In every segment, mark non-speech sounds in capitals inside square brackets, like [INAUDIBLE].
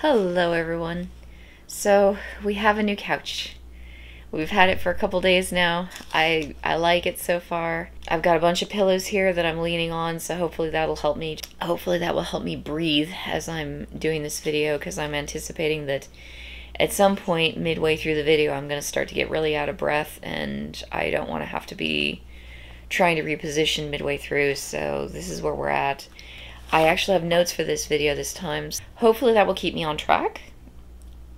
Hello, everyone. So, we have a new couch. We've had it for a couple days now. I I like it so far. I've got a bunch of pillows here that I'm leaning on, so hopefully that'll help me. Hopefully that will help me breathe as I'm doing this video because I'm anticipating that at some point midway through the video I'm going to start to get really out of breath and I don't want to have to be trying to reposition midway through, so this is where we're at. I actually have notes for this video this time. Hopefully that will keep me on track.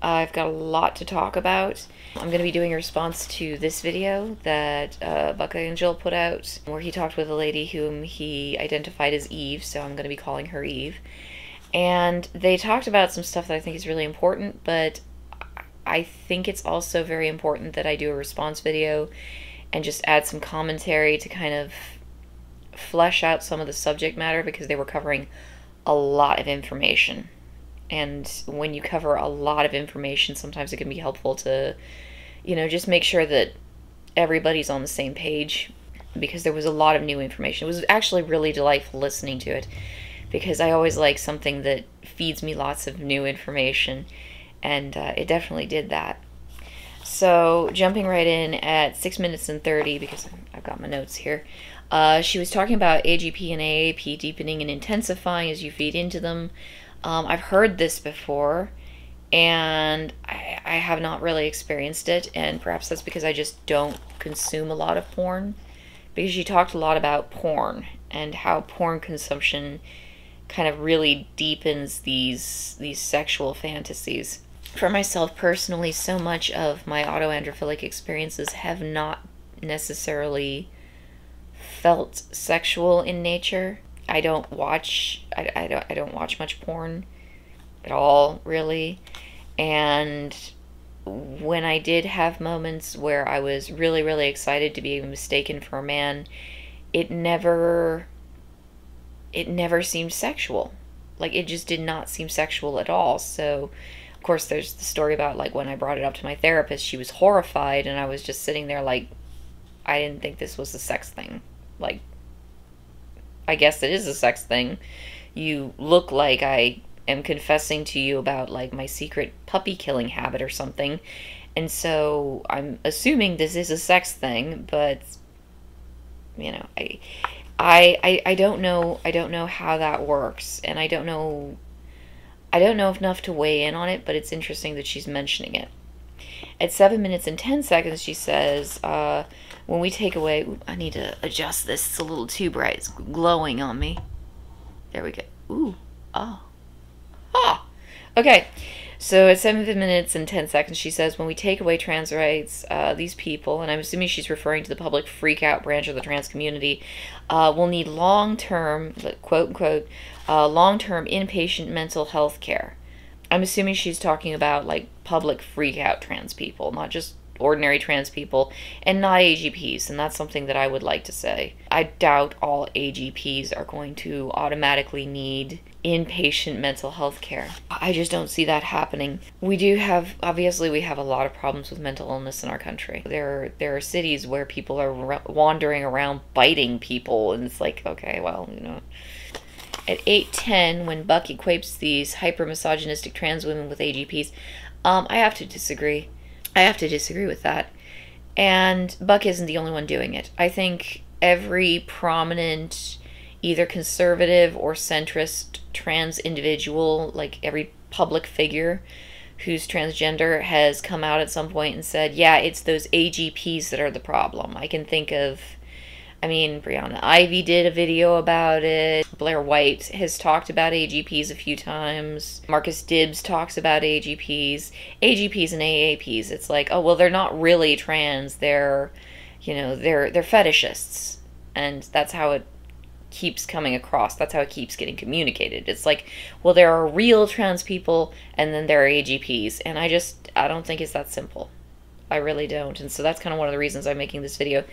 I've got a lot to talk about. I'm going to be doing a response to this video that uh, Buck Angel put out, where he talked with a lady whom he identified as Eve, so I'm going to be calling her Eve. And they talked about some stuff that I think is really important, but I think it's also very important that I do a response video and just add some commentary to kind of flesh out some of the subject matter because they were covering a lot of information. And when you cover a lot of information, sometimes it can be helpful to, you know, just make sure that everybody's on the same page because there was a lot of new information. It was actually really delightful listening to it because I always like something that feeds me lots of new information, and uh, it definitely did that. So, jumping right in at 6 minutes and 30, because I've got my notes here, uh, she was talking about AGP and AAP deepening and intensifying as you feed into them. Um, I've heard this before, and I, I have not really experienced it, and perhaps that's because I just don't consume a lot of porn. Because she talked a lot about porn and how porn consumption kind of really deepens these these sexual fantasies. For myself personally, so much of my autoandrophilic experiences have not necessarily felt sexual in nature. I don't watch I, I don't I don't watch much porn at all really. And when I did have moments where I was really really excited to be mistaken for a man, it never it never seemed sexual. Like it just did not seem sexual at all. So of course there's the story about like when I brought it up to my therapist, she was horrified and I was just sitting there like I didn't think this was a sex thing like I guess it is a sex thing. You look like I am confessing to you about like my secret puppy killing habit or something. And so I'm assuming this is a sex thing, but you know, I I I, I don't know I don't know how that works and I don't know I don't know enough to weigh in on it, but it's interesting that she's mentioning it. At 7 minutes and 10 seconds, she says, uh, when we take away, I need to adjust this. It's a little too bright. It's glowing on me. There we go. Ooh. Oh. Ah. Okay. So at 7 minutes and 10 seconds, she says, when we take away trans rights, uh, these people, and I'm assuming she's referring to the public freak out branch of the trans community, uh, will need long term, quote unquote, uh, long term inpatient mental health care. I'm assuming she's talking about like public freak out trans people, not just ordinary trans people and not AGPs, and that's something that I would like to say. I doubt all AGPs are going to automatically need inpatient mental health care. I just don't see that happening. We do have obviously we have a lot of problems with mental illness in our country. There there are cities where people are wandering around biting people and it's like okay, well, you know, at 8:10 when Buck equates these hyper misogynistic trans women with AGPs, um, I have to disagree. I have to disagree with that. And Buck isn't the only one doing it. I think every prominent, either conservative or centrist trans individual, like every public figure who's transgender, has come out at some point and said, yeah, it's those AGPs that are the problem. I can think of I mean, Brianna Ivy did a video about it. Blair White has talked about AGPs a few times. Marcus Dibbs talks about AGPs. AGPs and AAPs. It's like, oh well, they're not really trans. They're, you know, they're they're fetishists, and that's how it keeps coming across. That's how it keeps getting communicated. It's like, well, there are real trans people, and then there are AGPs, and I just I don't think it's that simple. I really don't, and so that's kind of one of the reasons I'm making this video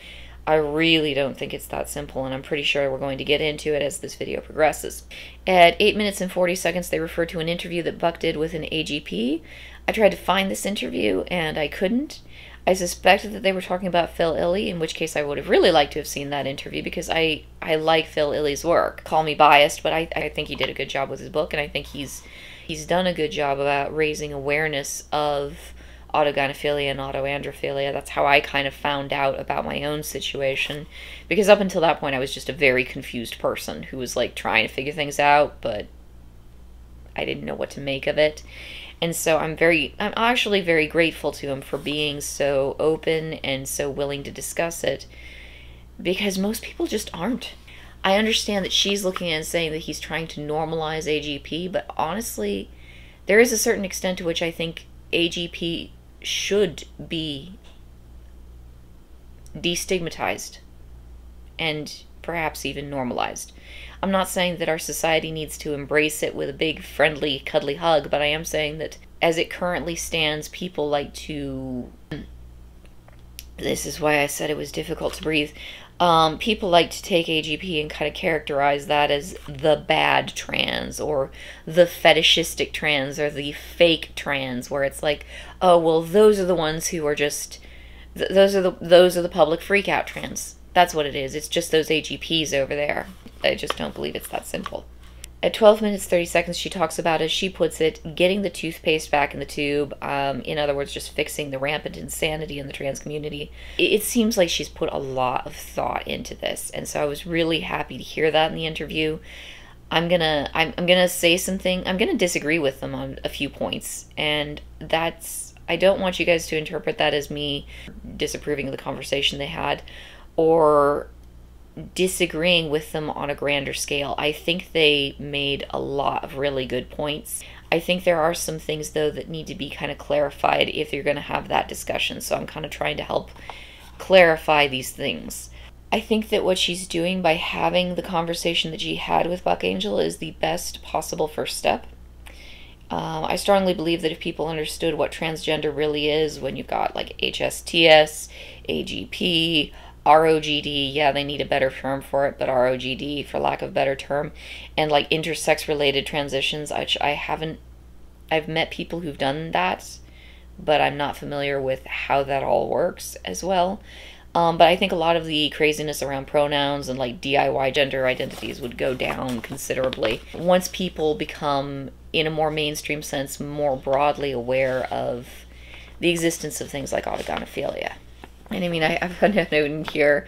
I really don't think it's that simple, and I'm pretty sure we're going to get into it as this video progresses. At 8 minutes and 40 seconds, they refer to an interview that Buck did with an AGP. I tried to find this interview, and I couldn't. I suspected that they were talking about Phil Illy, in which case I would have really liked to have seen that interview because I, I like Phil Illy's work. Call me biased, but I, I think he did a good job with his book, and I think he's He's done a good job about raising awareness of autogynephilia and autoandrophilia. That's how I kind of found out about my own situation. Because up until that point, I was just a very confused person who was like trying to figure things out, but I didn't know what to make of it. And so I'm very, I'm actually very grateful to him for being so open and so willing to discuss it because most people just aren't. I understand that she's looking at and saying that he's trying to normalize AGP, but honestly, there is a certain extent to which I think AGP should be destigmatized and perhaps even normalized. I'm not saying that our society needs to embrace it with a big, friendly, cuddly hug, but I am saying that as it currently stands, people like to. This is why I said it was difficult to breathe. Um, people like to take AGP and kind of characterize that as the bad trans or the fetishistic trans or the fake trans, where it's like, oh well, those are the ones who are just th- those are the those are the public freakout trans. That's what it is. It's just those AGPs over there. I just don't believe it's that simple. At 12 minutes 30 seconds, she talks about, as she puts it, getting the toothpaste back in the tube. Um, in other words, just fixing the rampant insanity in the trans community. It, seems like she's put a lot of thought into this, and so I was really happy to hear that in the interview. I'm gonna I'm, I'm gonna say something. I'm gonna disagree with them on a few points, and that's I don't want you guys to interpret that as me disapproving of the conversation they had, or disagreeing with them on a grander scale. I think they made a lot of really good points. I think there are some things, though, that need to be kind of clarified if you're going to have that discussion. So I'm kind of trying to help clarify these things. I think that what she's doing by having the conversation that she had with Buck Angel is the best possible first step. Um, I strongly believe that if people understood what transgender really is, when you've got like HSTS, AGP, ROGD, yeah, they need a better term for it, but ROGD, for lack of better term, and like intersex related transitions, I, I haven't, I've met people who've done that, but I'm not familiar with how that all works as well. Um, but I think a lot of the craziness around pronouns and like DIY gender identities would go down considerably once people become, in a more mainstream sense, more broadly aware of the existence of things like autogynephilia. And I mean, I, have got a note in here.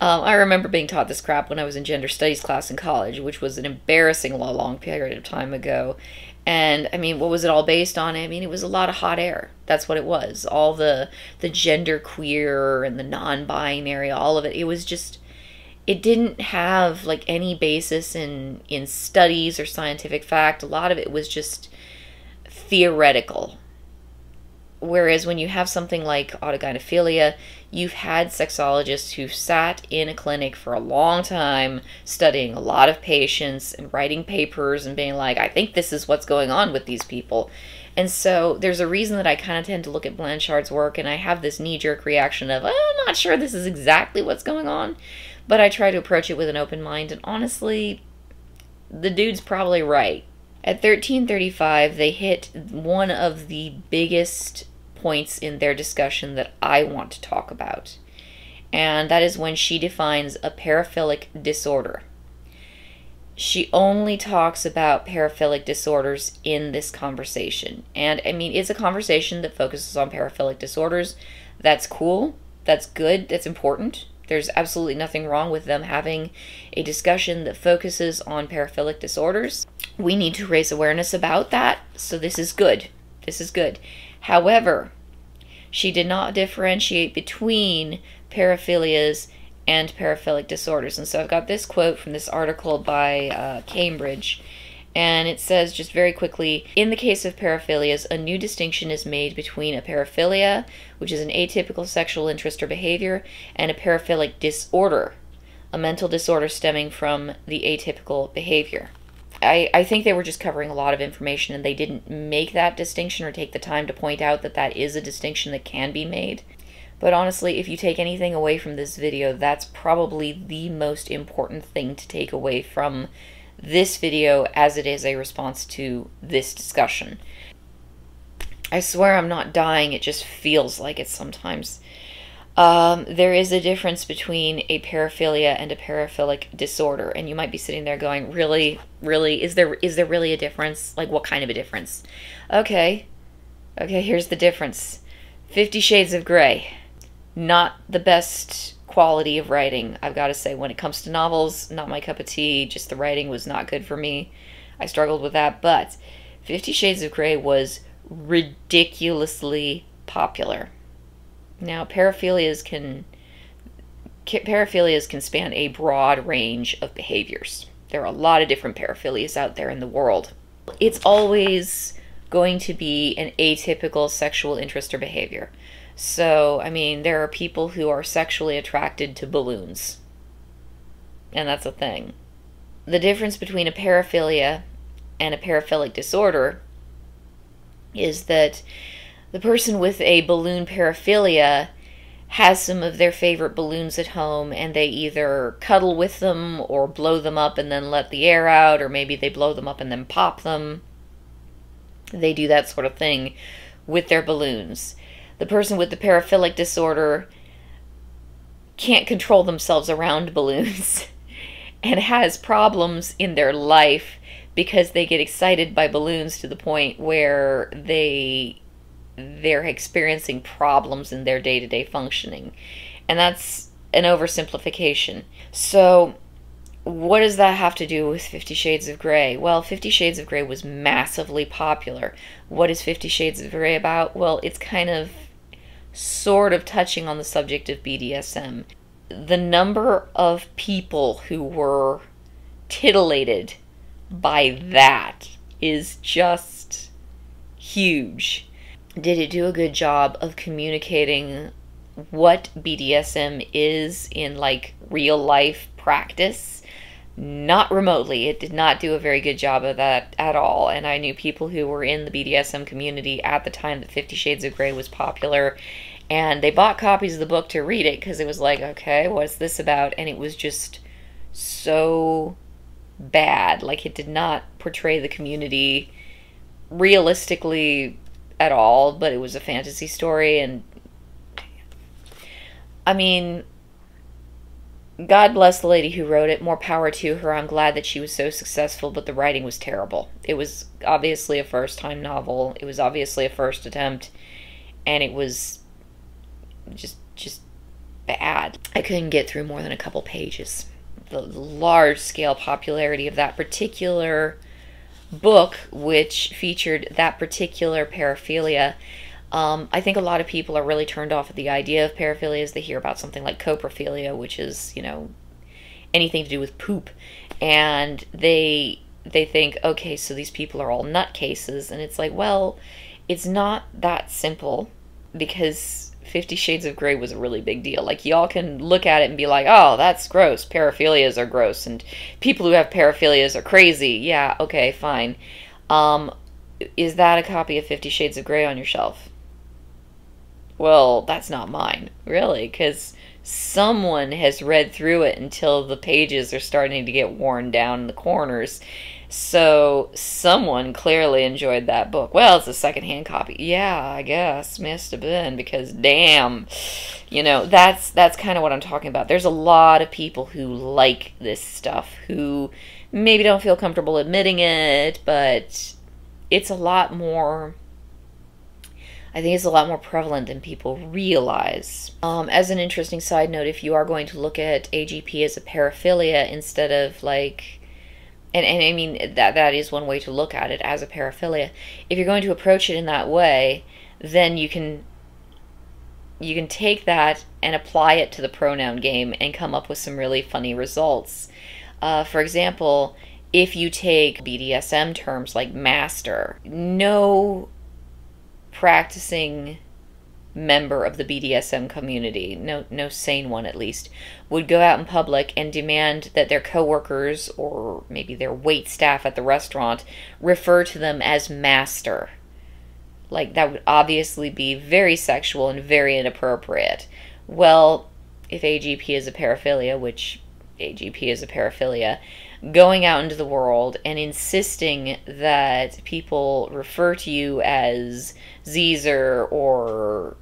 Um, I remember being taught this crap when I was in gender studies class in college, which was an embarrassing long period of time ago. And I mean, what was it all based on? I mean, it was a lot of hot air. That's what it was. All the the gender queer and the non-binary, all of it. It was just it didn't have like any basis in in studies or scientific fact. A lot of it was just theoretical Whereas when you have something like autogynephilia, you've had sexologists who've sat in a clinic for a long time studying a lot of patients and writing papers and being like, I think this is what's going on with these people. And so there's a reason that I kind of tend to look at Blanchard's work and I have this knee jerk reaction of, oh, I'm not sure this is exactly what's going on. But I try to approach it with an open mind. And honestly, the dude's probably right. At 1335, they hit one of the biggest points in their discussion that I want to talk about. And that is when she defines a paraphilic disorder. She only talks about paraphilic disorders in this conversation. And I mean, it's a conversation that focuses on paraphilic disorders. That's cool. That's good. That's important. There's absolutely nothing wrong with them having a discussion that focuses on paraphilic disorders. We need to raise awareness about that. So this is good. This is good. However, she did not differentiate between paraphilias and paraphilic disorders. And so I've got this quote from this article by uh, Cambridge. And it says just very quickly In the case of paraphilias, a new distinction is made between a paraphilia, which is an atypical sexual interest or behavior, and a paraphilic disorder, a mental disorder stemming from the atypical behavior. I, I think they were just covering a lot of information and they didn't make that distinction or take the time to point out that that is a distinction that can be made. But honestly, if you take anything away from this video, that's probably the most important thing to take away from this video as it is a response to this discussion. I swear I'm not dying, it just feels like it sometimes. Um, there is a difference between a paraphilia and a paraphilic disorder, and you might be sitting there going, "Really, really, is there is there really a difference? Like, what kind of a difference?" Okay, okay, here's the difference: Fifty Shades of Grey, not the best quality of writing. I've got to say, when it comes to novels, not my cup of tea. Just the writing was not good for me. I struggled with that, but Fifty Shades of Grey was ridiculously popular. Now, paraphilias can paraphilias can span a broad range of behaviors. There are a lot of different paraphilias out there in the world. It's always going to be an atypical sexual interest or behavior. So, I mean, there are people who are sexually attracted to balloons. And that's a thing. The difference between a paraphilia and a paraphilic disorder is that the person with a balloon paraphilia has some of their favorite balloons at home and they either cuddle with them or blow them up and then let the air out, or maybe they blow them up and then pop them. They do that sort of thing with their balloons. The person with the paraphilic disorder can't control themselves around [LAUGHS] balloons and has problems in their life because they get excited by balloons to the point where they they're experiencing problems in their day-to-day functioning. And that's an oversimplification. So what does that have to do with 50 Shades of Grey? Well, 50 Shades of Grey was massively popular. What is 50 Shades of Grey about? Well, it's kind of sort of touching on the subject of BDSM. The number of people who were titillated by that is just huge did it do a good job of communicating what BDSM is in like real life practice? Not remotely. It did not do a very good job of that at all. And I knew people who were in the BDSM community at the time that Fifty Shades of Grey was popular. And they bought copies of the book to read it because it was like, okay, what's this about? And it was just so bad. Like, it did not portray the community realistically at all, but it was a fantasy story and I mean God bless the lady who wrote it. More power to her. I'm glad that she was so successful, but the writing was terrible. It was obviously a first time novel. It was obviously a first attempt and it was just just bad. I couldn't get through more than a couple pages. The large scale popularity of that particular book, which featured that particular paraphilia, um, I think a lot of people are really turned off at the idea of paraphilia as they hear about something like coprophilia, which is, you know, anything to do with poop. And they they think, okay, so these people are all nutcases. And it's like, well, it's not that simple because Fifty Shades of Grey was a really big deal. Like, y'all can look at it and be like, oh, that's gross. Paraphilias are gross. And people who have paraphilias are crazy. Yeah, okay, fine. Um, is that a copy of Fifty Shades of Grey on your shelf? Well, that's not mine, really, because someone has read through it until the pages are starting to get worn down in the corners so someone clearly enjoyed that book. Well, it's a secondhand copy. Yeah, I guess must have been because damn, you know that's that's kind of what I'm talking about. There's a lot of people who like this stuff who maybe don't feel comfortable admitting it, but it's a lot more. I think it's a lot more prevalent than people realize. Um, as an interesting side note, if you are going to look at AGP as a paraphilia instead of like and, and I mean that that is one way to look at it as a paraphilia. If you're going to approach it in that way, then you can you can take that and apply it to the pronoun game and come up with some really funny results. Uh, for example, if you take BDSM terms like master, no practicing member of the BDSM community, no no sane one at least, would go out in public and demand that their coworkers or maybe their wait staff at the restaurant refer to them as master. Like that would obviously be very sexual and very inappropriate. Well, if AGP is a paraphilia, which AGP is a paraphilia, going out into the world and insisting that people refer to you as Zeezer or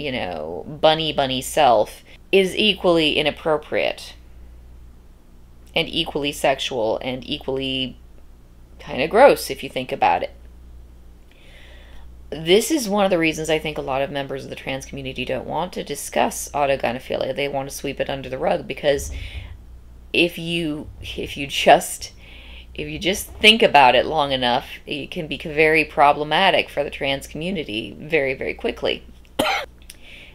you know, bunny bunny self is equally inappropriate and equally sexual and equally kind of gross if you think about it. This is one of the reasons I think a lot of members of the trans community don't want to discuss autogynephilia. They want to sweep it under the rug because if you if you just if you just think about it long enough, it can be very problematic for the trans community very, very quickly.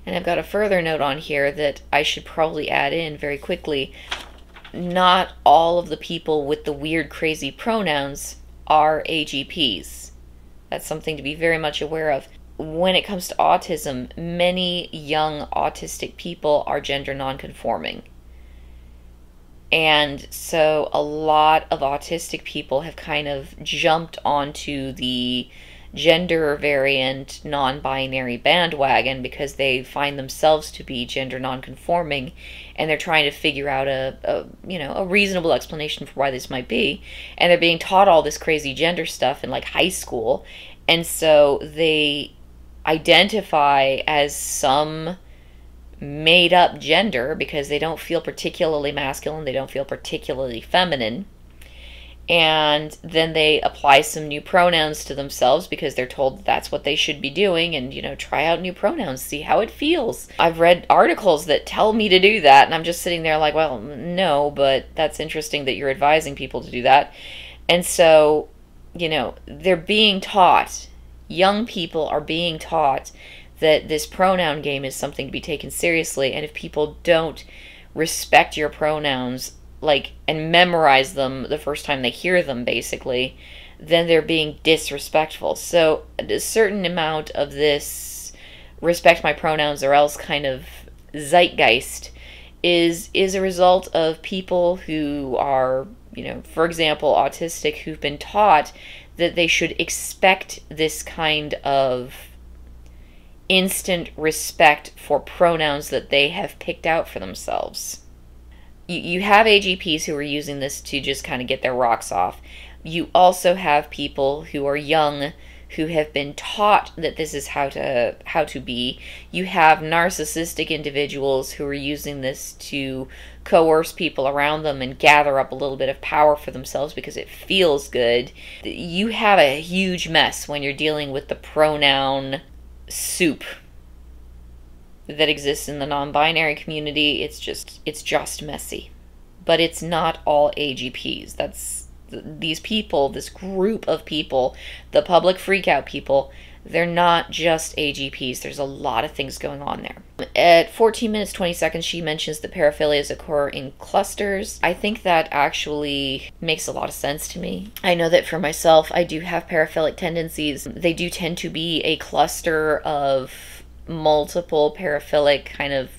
And I've got a further note on here that I should probably add in very quickly. Not all of the people with the weird, crazy pronouns are AGPs. That's something to be very much aware of. When it comes to autism, many young autistic people are gender nonconforming and so a lot of autistic people have kind of jumped onto the gender variant non binary bandwagon because they find themselves to be gender non-conforming and they're trying to figure out a, a, you know a reasonable explanation for why this might be and they're being taught all this crazy gender stuff in like high school and so they identify as some made up gender because they don't feel particularly masculine, they don't feel particularly feminine. And then they apply some new pronouns to themselves because they're told that's what they should be doing and, you know, try out new pronouns, see how it feels. I've read articles that tell me to do that, and I'm just sitting there like, well, no, but that's interesting that you're advising people to do that. And so, you know, they're being taught, young people are being taught that this pronoun game is something to be taken seriously and if people don't respect your pronouns like and memorize them the first time they hear them basically then they're being disrespectful so a certain amount of this respect my pronouns or else kind of zeitgeist is is a result of people who are you know for example autistic who've been taught that they should expect this kind of instant respect for pronouns that they have picked out for themselves. You, you have AGPs who are using this to just kind of get their rocks off. You also have people who are young who have been taught that this is how to how to be. You have narcissistic individuals who are using this to coerce people around them and gather up a little bit of power for themselves because it feels good. You have a huge mess when you're dealing with the pronoun soup that exists in the non-binary community. It's just it's just messy. But it's not all AGPs. That's these people, this group of people, the public freakout people, they're not just AGPs. There's a lot of things going on there. At 14 minutes 20 seconds, she mentions that paraphilias occur in clusters. I think that actually makes a lot of sense to me. I know that for myself, I do have paraphilic tendencies. They do tend to be a cluster of multiple paraphilic kind of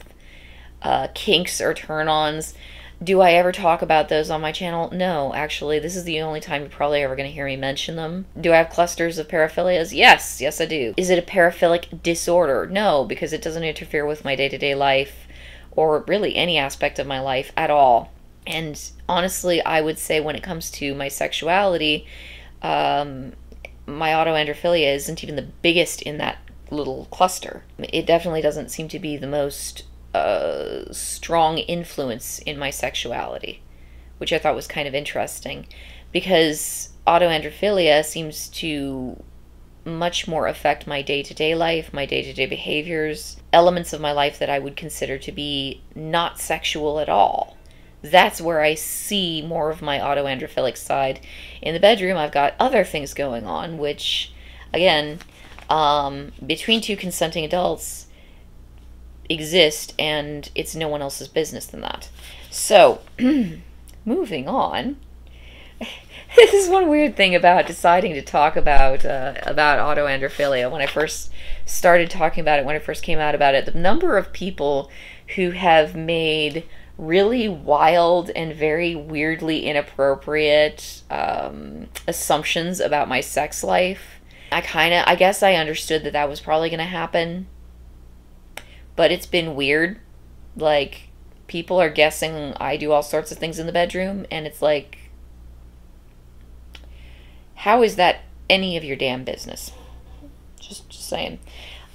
uh, kinks or turn ons do I ever talk about those on my channel? No, actually, this is the only time you're probably ever going to hear me mention them. Do I have clusters of paraphilias? Yes, yes, I do. Is it a paraphilic disorder? No, because it doesn't interfere with my day to day life or really any aspect of my life at all. And honestly, I would say when it comes to my sexuality, um, my autoandrophilia isn't even the biggest in that little cluster. It definitely doesn't seem to be the most a strong influence in my sexuality, which I thought was kind of interesting because autoandrophilia seems to much more affect my day to day life, my day to day behaviors, elements of my life that I would consider to be not sexual at all. That's where I see more of my autoandrophilic side. In the bedroom, I've got other things going on, which, again, um, between two consenting adults, exist and it's no one else's business than that. So, [CLEARS THROAT] moving on. [LAUGHS] this is one weird thing about deciding to talk about uh, about autoandrophilia. When I first started talking about it, when I first came out about it, the number of people who have made really wild and very weirdly inappropriate um, assumptions about my sex life. I kind of, I guess I understood that that was probably going to happen but it's been weird. Like, people are guessing I do all sorts of things in the bedroom, and it's like, how is that any of your damn business? Just, just saying.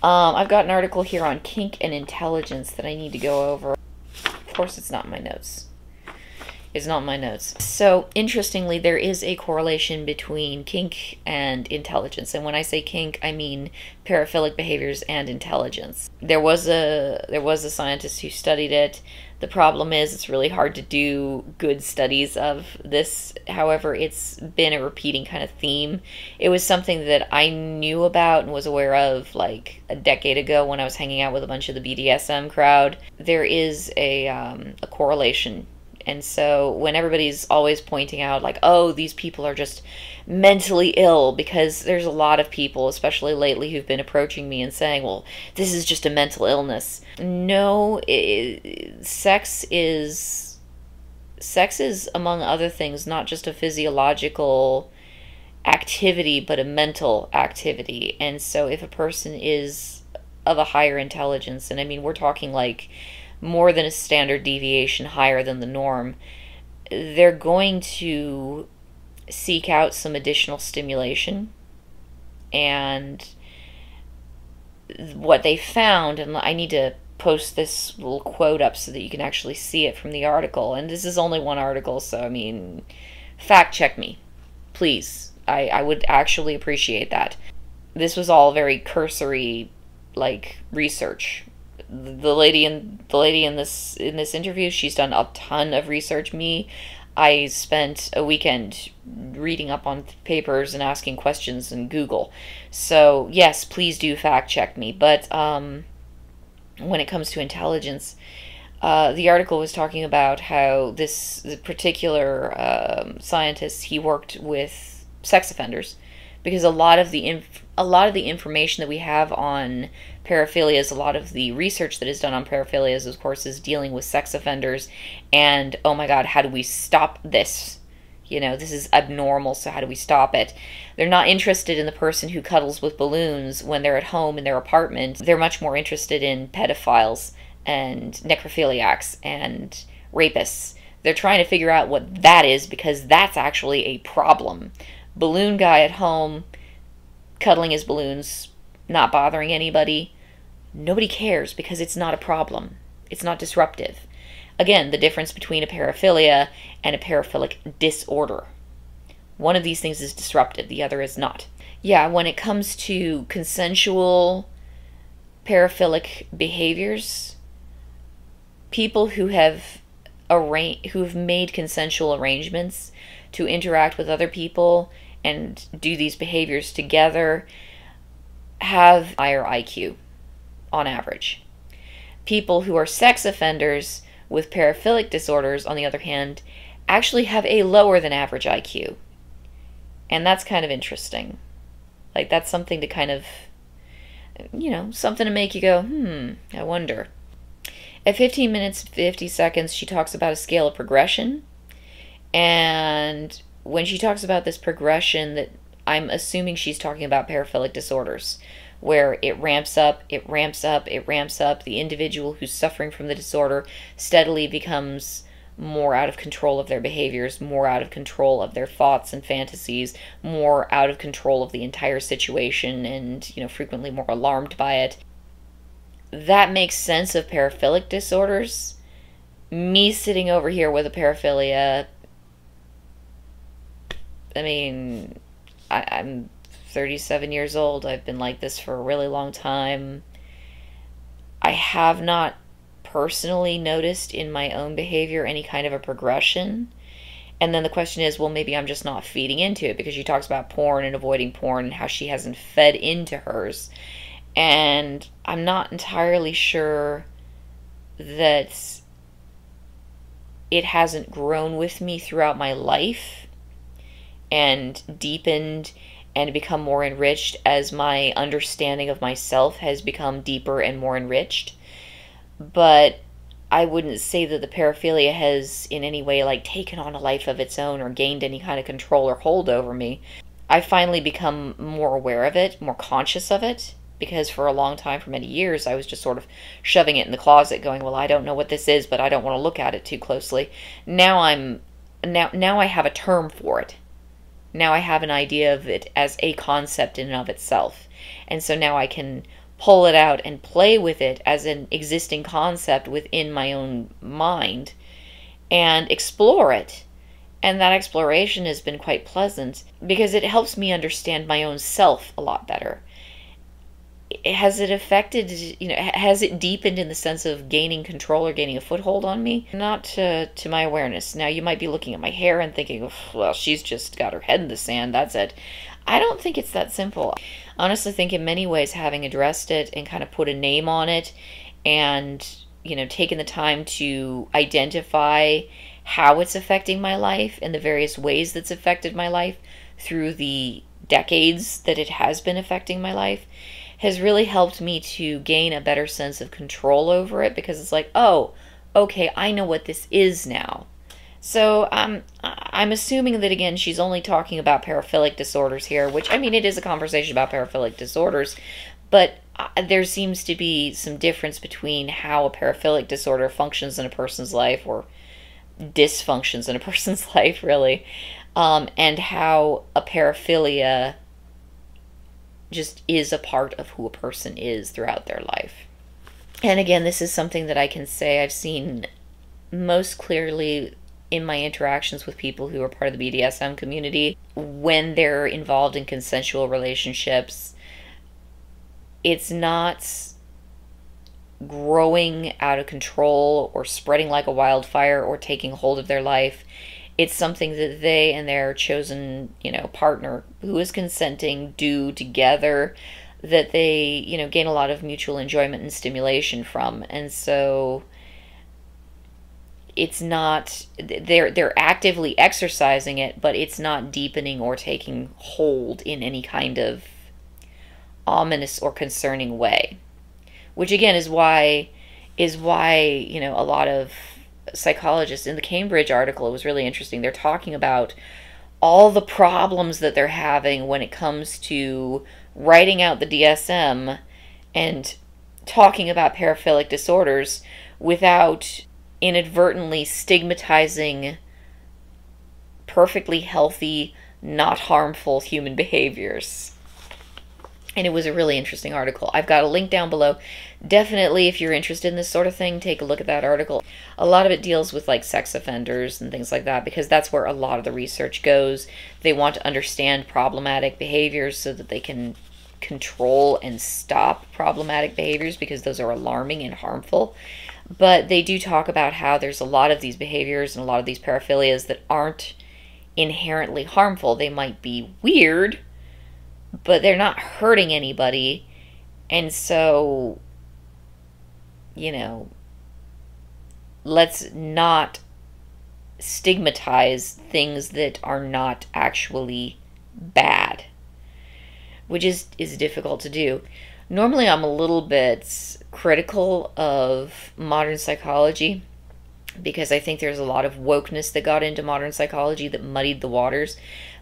Um, I've got an article here on kink and intelligence that I need to go over. Of course, it's not my notes. It's not my notes. So, interestingly, there is a correlation between kink and intelligence. And when I say kink, I mean paraphilic behaviors and intelligence. There was a there was a scientist who studied it. The problem is it's really hard to do good studies of this. However, it's been a repeating kind of theme. It was something that I knew about and was aware of like a decade ago when I was hanging out with a bunch of the BDSM crowd. There is a um, a correlation and so when everybody's always pointing out, like, oh, these people are just mentally ill, because there's a lot of people, especially lately, who've been approaching me and saying, well, this is just a mental illness. No, it, sex is. Sex is, among other things, not just a physiological activity, but a mental activity. And so if a person is of a higher intelligence, and I mean, we're talking like more than a standard deviation higher than the norm, they're going to seek out some additional stimulation. And what they found, and I need to post this little quote up so that you can actually see it from the article. And this is only one article, so I mean, fact check me, please. I, I would actually appreciate that. This was all very cursory, like, research the lady in the lady in this in this interview she's done a ton of research. Me i spent a weekend reading up on papers and asking questions in google. So yes please do fact check me. But um, when it comes to intelligence uh, the article was talking about how this particular um, scientist he worked with sex offenders because a lot of the inf- a lot of the information that we have on paraphilias, a lot of the research that is done on paraphilias, of course, is dealing with sex offenders. And oh my God, how do we stop this? You know, this is abnormal, so how do we stop it? They're not interested in the person who cuddles with balloons when they're at home in their apartment. They're much more interested in pedophiles and necrophiliacs and rapists. They're trying to figure out what that is because that's actually a problem. Balloon guy at home, cuddling his balloons, not bothering anybody. Nobody cares because it's not a problem. It's not disruptive. Again, the difference between a paraphilia and a paraphilic disorder. One of these things is disruptive, the other is not. Yeah, when it comes to consensual paraphilic behaviors, people who have arra- who've made consensual arrangements to interact with other people and do these behaviors together have higher IQ on average. People who are sex offenders with paraphilic disorders, on the other hand, actually have a lower than average IQ. And that's kind of interesting. Like, that's something to kind of, you know, something to make you go, hmm, I wonder. At 15 minutes 50 seconds, she talks about a scale of progression. And when she talks about this progression that I'm assuming she's talking about paraphilic disorders, where it ramps up, it ramps up, it ramps up. The individual who's suffering from the disorder steadily becomes more out of control of their behaviors, more out of control of their thoughts and fantasies, more out of control of the entire situation, and, you know, frequently more alarmed by it. That makes sense of paraphilic disorders. Me sitting over here with a paraphilia, I mean, I, I'm 37 years old. I've been like this for a really long time. I have not personally noticed in my own behavior any kind of a progression. And then the question is, well, maybe I'm just not feeding into it because she talks about porn and avoiding porn and how she hasn't fed into hers. And I'm not entirely sure that it hasn't grown with me throughout my life and deepened and become more enriched as my understanding of myself has become deeper and more enriched. But I wouldn't say that the paraphilia has in any way like taken on a life of its own or gained any kind of control or hold over me. I finally become more aware of it, more conscious of it, because for a long time, for many years, I was just sort of shoving it in the closet, going, "Well, I don't know what this is, but I don't want to look at it too closely." Now I'm now now I have a term for it now I have an idea of it as a concept in and of itself. And so now I can pull it out and play with it as an existing concept within my own mind and explore it. And that exploration has been quite pleasant because it helps me understand my own self a lot better. Has it affected, you know, has it deepened in the sense of gaining control or gaining a foothold on me? Not to, to my awareness. Now, you might be looking at my hair and thinking, well, she's just got her head in the sand. That's it. I don't think it's that simple. I honestly think in many ways having addressed it and kind of put a name on it and, you know, taken the time to identify how it's affecting my life and the various ways that's affected my life through the decades that it has been affecting my life has really helped me to gain a better sense of control over it because it's like, oh, okay, I know what this is now. So um, I'm assuming that again she's only talking about paraphilic disorders here, which I mean it is a conversation about paraphilic disorders, but uh, there seems to be some difference between how a paraphilic disorder functions in a person's life or dysfunctions in a [LAUGHS] person's life, really, um, and how a paraphilia just is a part of who a person is throughout their life. And again, this is something that I can say I've seen most clearly in my interactions with people who are part of the BDSM community when they're involved in consensual relationships. It's not growing out of control or spreading like a wildfire or taking hold of their life. It's something that they and their chosen, you know, partner who is consenting do together that they, you know, gain a lot of mutual enjoyment and stimulation from. And so it's not they're they're actively exercising it, but it's not deepening or taking hold in any kind of ominous or concerning way which again is why is why you know a lot of psychologists in the Cambridge article it was really interesting they're talking about all the problems that they're having when it comes to writing out the DSM and talking about paraphilic disorders without inadvertently stigmatizing perfectly healthy, not harmful human behaviors and it was a really interesting article. I've got a link down below. Definitely, if you're interested in this sort of thing, take a look at that article. A lot of it deals with like sex offenders and things like that because that's where a lot of the research goes. They want to understand problematic behaviors so that they can control and stop problematic behaviors because those are alarming and harmful. But they do talk about how there's a lot of these behaviors and a lot of these paraphilias that aren't inherently harmful. They might be weird but they're not hurting anybody. And so, you know, let's not stigmatize things that are not actually bad, which is, is difficult to do. Normally, I'm a little bit critical of modern psychology because I think there's a lot of wokeness that got into modern psychology that muddied the waters.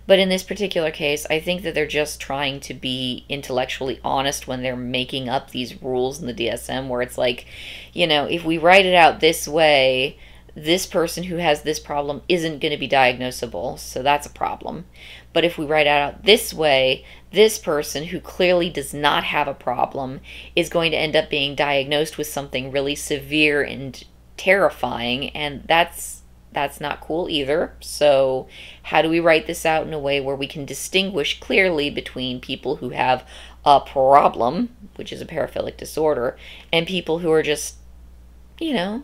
But in this particular case, I think that they're just trying to be intellectually honest when they're making up these rules in the DSM, where it's like, you know, if we write it out this way, this person who has this problem isn't going to be diagnosable, so that's a problem. But if we write it out this way, this person who clearly does not have a problem is going to end up being diagnosed with something really severe and terrifying, and that's that's not cool either. So, how do we write this out in a way where we can distinguish clearly between people who have a problem, which is a paraphilic disorder, and people who are just, you know,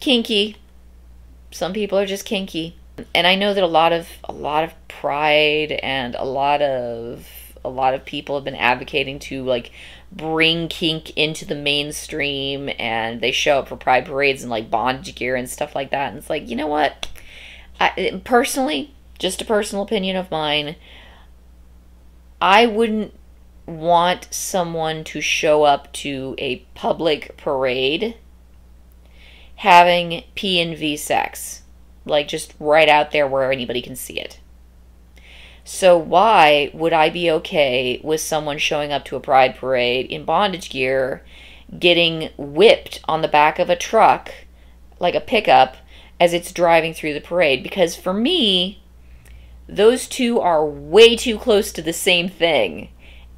kinky. Some people are just kinky. And I know that a lot of a lot of pride and a lot of a lot of people have been advocating to like bring kink into the mainstream and they show up for pride parades and like bondage gear and stuff like that and it's like you know what? I, personally just a personal opinion of mine i wouldn't want someone to show up to a public parade having p and v sex like just right out there where anybody can see it so why would I be okay with someone showing up to a pride parade in bondage gear, getting whipped on the back of a truck like a pickup as it's driving through the parade? Because for me, those two are way too close to the same thing.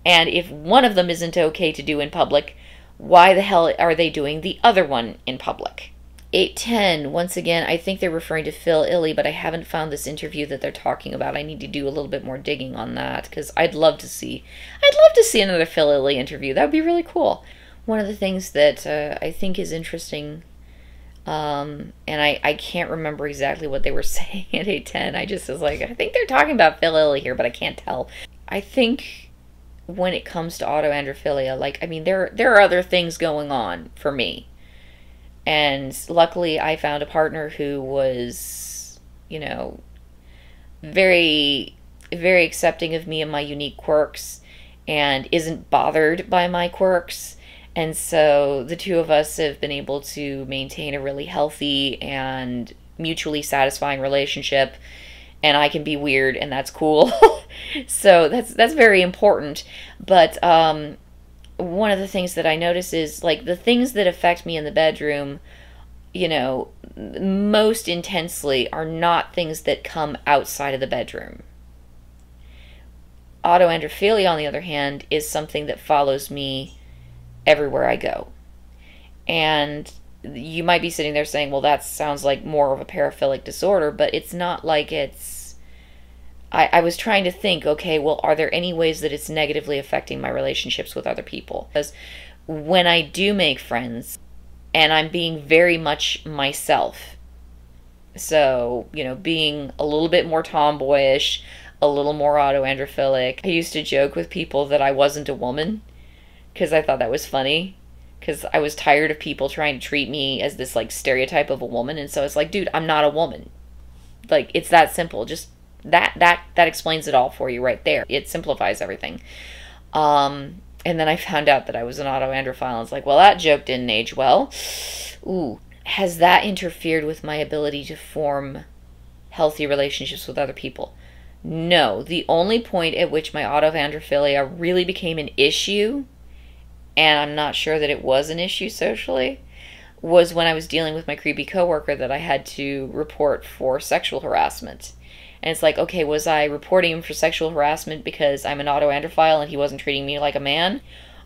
And if one of them isn't okay to do in public, why the hell are they doing the other one in public? 810, once again, I think they're referring to Phil Illy, but I haven't found this interview that they're talking about. I need to do a little bit more digging on that because I'd love to see, I'd love to see another Phil Illy interview. That would be really cool. One of the things that uh, I think is interesting, um, and I, I can't remember exactly what they were [LAUGHS] saying at 810. I just was like, I think they're talking about Phil Illy here, but I can't tell. I think when it comes to autoandrophilia, like, I mean, there, there are other things going on for me and luckily, I found a partner who was, you know, very, very accepting of me and my unique quirks and isn't bothered by my quirks. And so the two of us have been able to maintain a really healthy and mutually satisfying relationship and I can be weird and that's cool. [LAUGHS] so that's that's very important. But um one of the things that I notice is like the things that affect me in the bedroom, you know, most intensely are not things that come outside of the bedroom. Autoandrophilia, on the other hand, is something that follows me everywhere I go. And you might be sitting there saying, well, that sounds like more of a paraphilic disorder, but it's not like it's I, I was trying to think, okay, well, are there any ways that it's negatively affecting my relationships with other people? Because when I do make friends and I'm being very much myself, so, you know, being a little bit more tomboyish, a little more autoandrophilic. I used to joke with people that I wasn't a woman because I thought that was funny because I was tired of people trying to treat me as this like stereotype of a woman. And so it's like, dude, I'm not a woman. Like, it's that simple. Just that that that explains it all for you right there. It simplifies everything. Um, and then I found out that I was an autoandrophile. It's like, well, that joke didn't age well. Ooh, has that interfered with my ability to form healthy relationships with other people? No. The only point at which my autoandrophilia really became an issue, and I'm not sure that it was an issue socially, was when I was dealing with my creepy coworker that I had to report for sexual harassment. And it's like, okay, was I reporting him for sexual harassment because I'm an autoandrophile and he wasn't treating me like a man?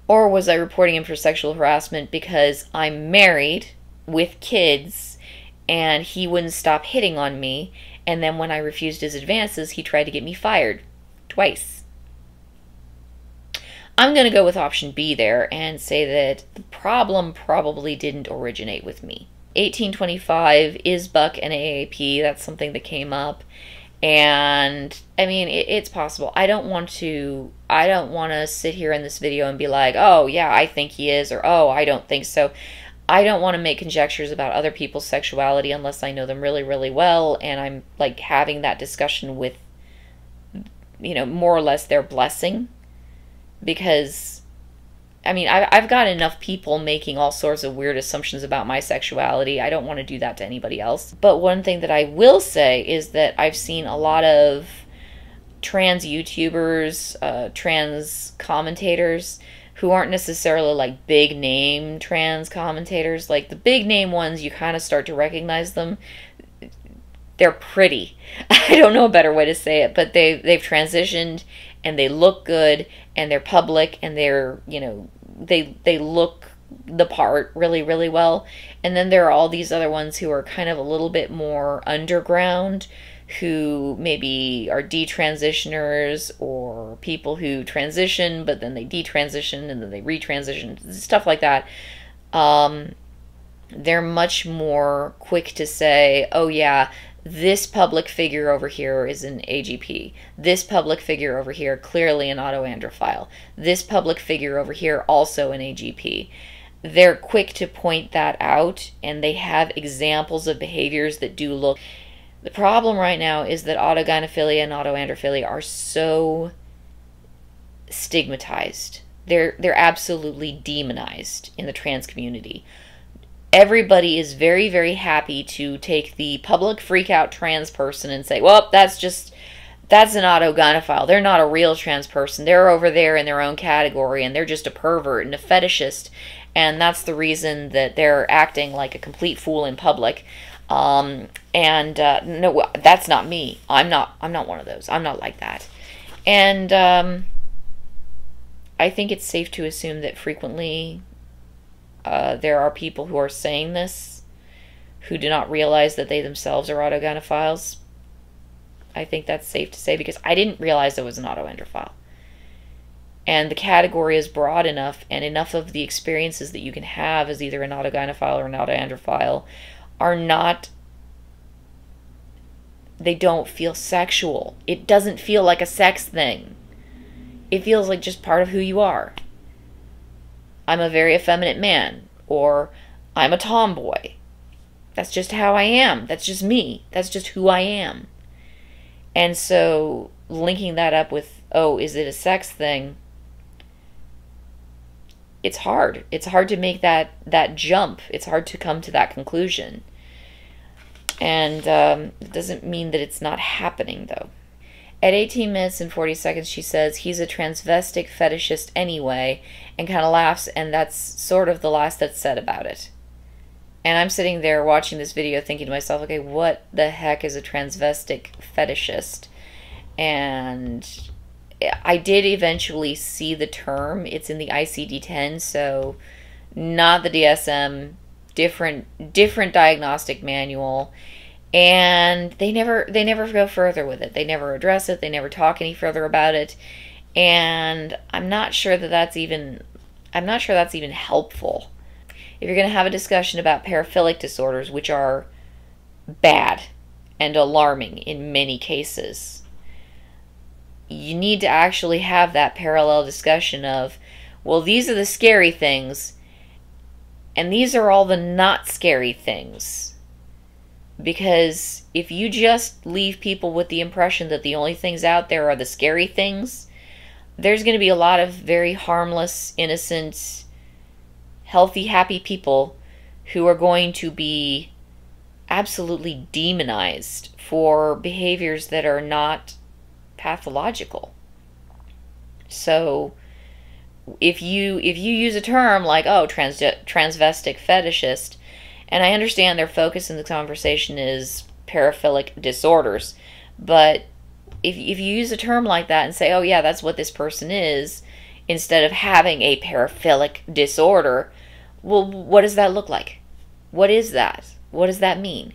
Or was I reporting him for sexual harassment because I'm married with kids and he wouldn't stop hitting on me? And then when I refused his advances, he tried to get me fired twice. I'm going to go with option B there and say that the problem probably didn't originate with me. 1825 is Buck and AGP. That's something that came up and i mean it, it's possible. I don't want to i don't want to sit here in this video and be like oh yeah i think he is or oh i don't think so. I don't want to make conjectures about other people's sexuality unless i know them really really well and i'm like having that discussion with you know more or less their blessing. Because I mean, I, I've got enough people making all sorts of weird assumptions about my sexuality. I don't want to do that to anybody else. But one thing that I will say is that I've seen a lot of trans YouTubers, uh, trans commentators who aren't necessarily like big name trans commentators. Like the big name ones, you kind of start to recognize them. They're pretty. [LAUGHS] I don't know a better way to say it, but they they've transitioned and they look good and they're public and they're you know they they look the part really really well. And then there are all these other ones who are kind of a little bit more underground who maybe are detransitioners or people who transition but then they detransition and then they retransition stuff like that. Um, they're much more quick to say oh yeah this public figure over here is an AGP. This public figure over here, clearly an autoandrophile. This public figure over here, also an AGP. They're quick to point that out, and they have examples of behaviors that do look. The problem right now is that autogynephilia and autoandrophilia are so stigmatized. They're they're absolutely demonized in the trans community everybody is very, very happy to take the public freakout trans person and say, well, that's just, that's an autogynephile. They're not a real trans person. They're over there in their own category and they're just a pervert and a fetishist. And that's the reason that they're acting like a complete fool in public. Um, and uh, no, that's not me. I'm not. I'm not one of those. I'm not like that. And um, I think it's safe to assume that frequently uh, there are people who are saying this who do not realize that they themselves are autogynephiles. I think that's safe to say because I didn't realize I was an autoandrophile. And the category is broad enough, and enough of the experiences that you can have as either an autogynephile or an autoandrophile are not, they don't feel sexual. It doesn't feel like a sex thing, it feels like just part of who you are. I'm a very effeminate man, or I'm a tomboy. That's just how I am. That's just me. That's just who I am. And so linking that up with, oh, is it a sex thing? It's hard. It's hard to make that that jump. It's hard to come to that conclusion. And um, it doesn't mean that it's not happening, though. At 18 minutes and 40 seconds, she says he's a transvestic fetishist anyway, and kind of laughs, and that's sort of the last that's said about it. And I'm sitting there watching this video thinking to myself, okay, what the heck is a transvestic fetishist? And I did eventually see the term. It's in the ICD 10, so not the DSM, different different diagnostic manual. And they never they never go further with it. They never address it. They never talk any further about it. And I'm not sure that that's even I'm not sure that's even helpful if you're going to have a discussion about paraphilic disorders, which are bad and alarming in many cases, you need to actually have that parallel discussion of, well, these are the scary things, and these are all the not scary things. Because if you just leave people with the impression that the only things out there are the scary things, there's going to be a lot of very harmless, innocent, healthy, happy people who are going to be absolutely demonized for behaviors that are not pathological. So if you if you use a term like oh trans transvestic fetishist and I understand their focus in the conversation is paraphilic disorders, but if if you use a term like that and say oh yeah that's what this person is instead of having a paraphilic disorder, well, what does that look like? What is that? What does that mean?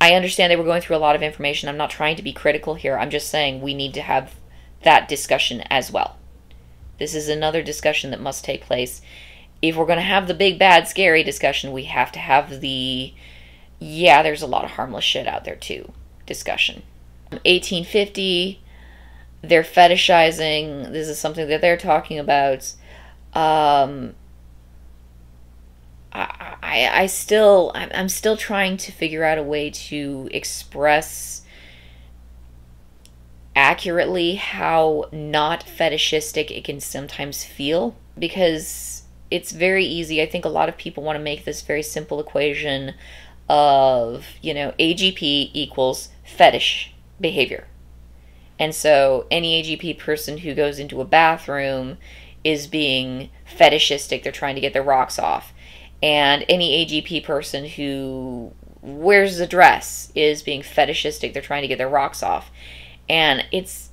I understand they were going through a lot of information. I'm not trying to be critical here. I'm just saying we need to have that discussion as well. This is another discussion that must take place. If we're going to have the big, bad, scary discussion, we have to have the, yeah, there's a lot of harmless shit out there too discussion. 1850, they're fetishizing. This is something that they're talking about. Um, I, I, still I'm still trying to figure out a way to express accurately how not fetishistic it can sometimes feel because it's very easy. I think a lot of people want to make this very simple equation of, you know, AGP equals fetish behavior. And so any AGP person who goes into a bathroom is being fetishistic. They're trying to get their rocks off and any AGP person who wears a dress is being fetishistic. They're trying to get their rocks off. And it's,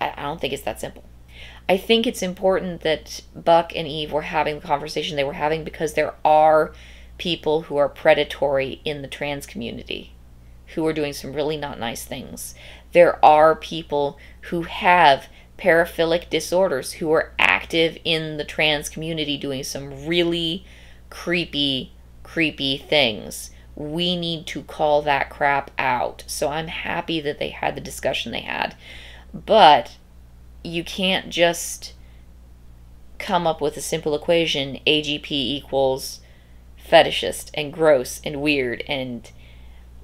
I don't think it's that simple. I think it's important that Buck and Eve were having the conversation they were having because there are people who are predatory in the trans community who are doing some really not nice things. There are people who have paraphilic disorders who are active in the trans community doing some really creepy, creepy things. We need to call that crap out. So I'm happy that they had the discussion they had. But you can't just come up with a simple equation AGP equals fetishist and gross and weird and,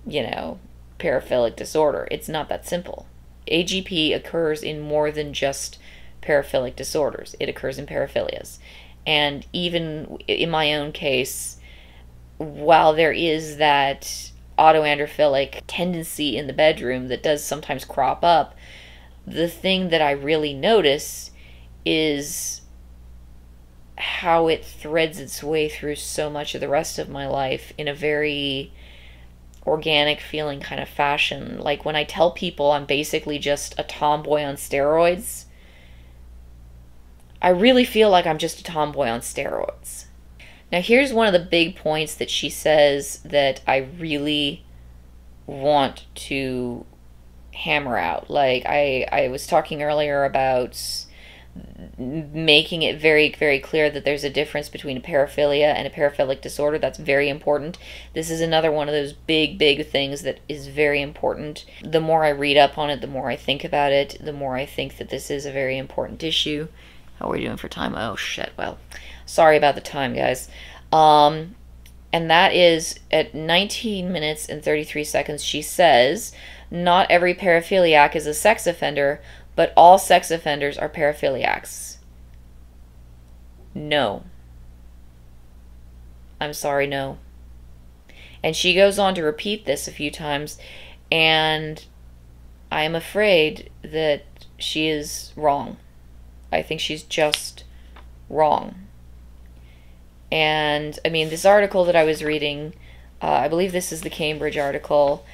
you know, paraphilic disorder. It's not that simple. AGP occurs in more than just paraphilic disorders, it occurs in paraphilias. And even in my own case, while there is that autoandrophilic tendency in the bedroom that does sometimes crop up, the thing that I really notice is how it threads its way through so much of the rest of my life in a very organic feeling kind of fashion. Like when I tell people I'm basically just a tomboy on steroids, I really feel like I'm just a tomboy on steroids. Now, here's one of the big points that she says that I really want to hammer out. Like I, I was talking earlier about making it very very clear that there's a difference between a paraphilia and a paraphilic disorder. That's very important. This is another one of those big big things that is very important. The more i read up on it the more i think about it the more i think that this is a very important issue. How are we doing for time? Oh shit. Well sorry about the time guys. Um and that is at 19 minutes and 33 seconds she says not every paraphiliac is a sex offender but all sex offenders are paraphiliacs. No. I'm sorry, no. And she goes on to repeat this a few times, and I am afraid that she is wrong. I think she's just wrong. And I mean, this article that I was reading, uh, I believe this is the Cambridge article.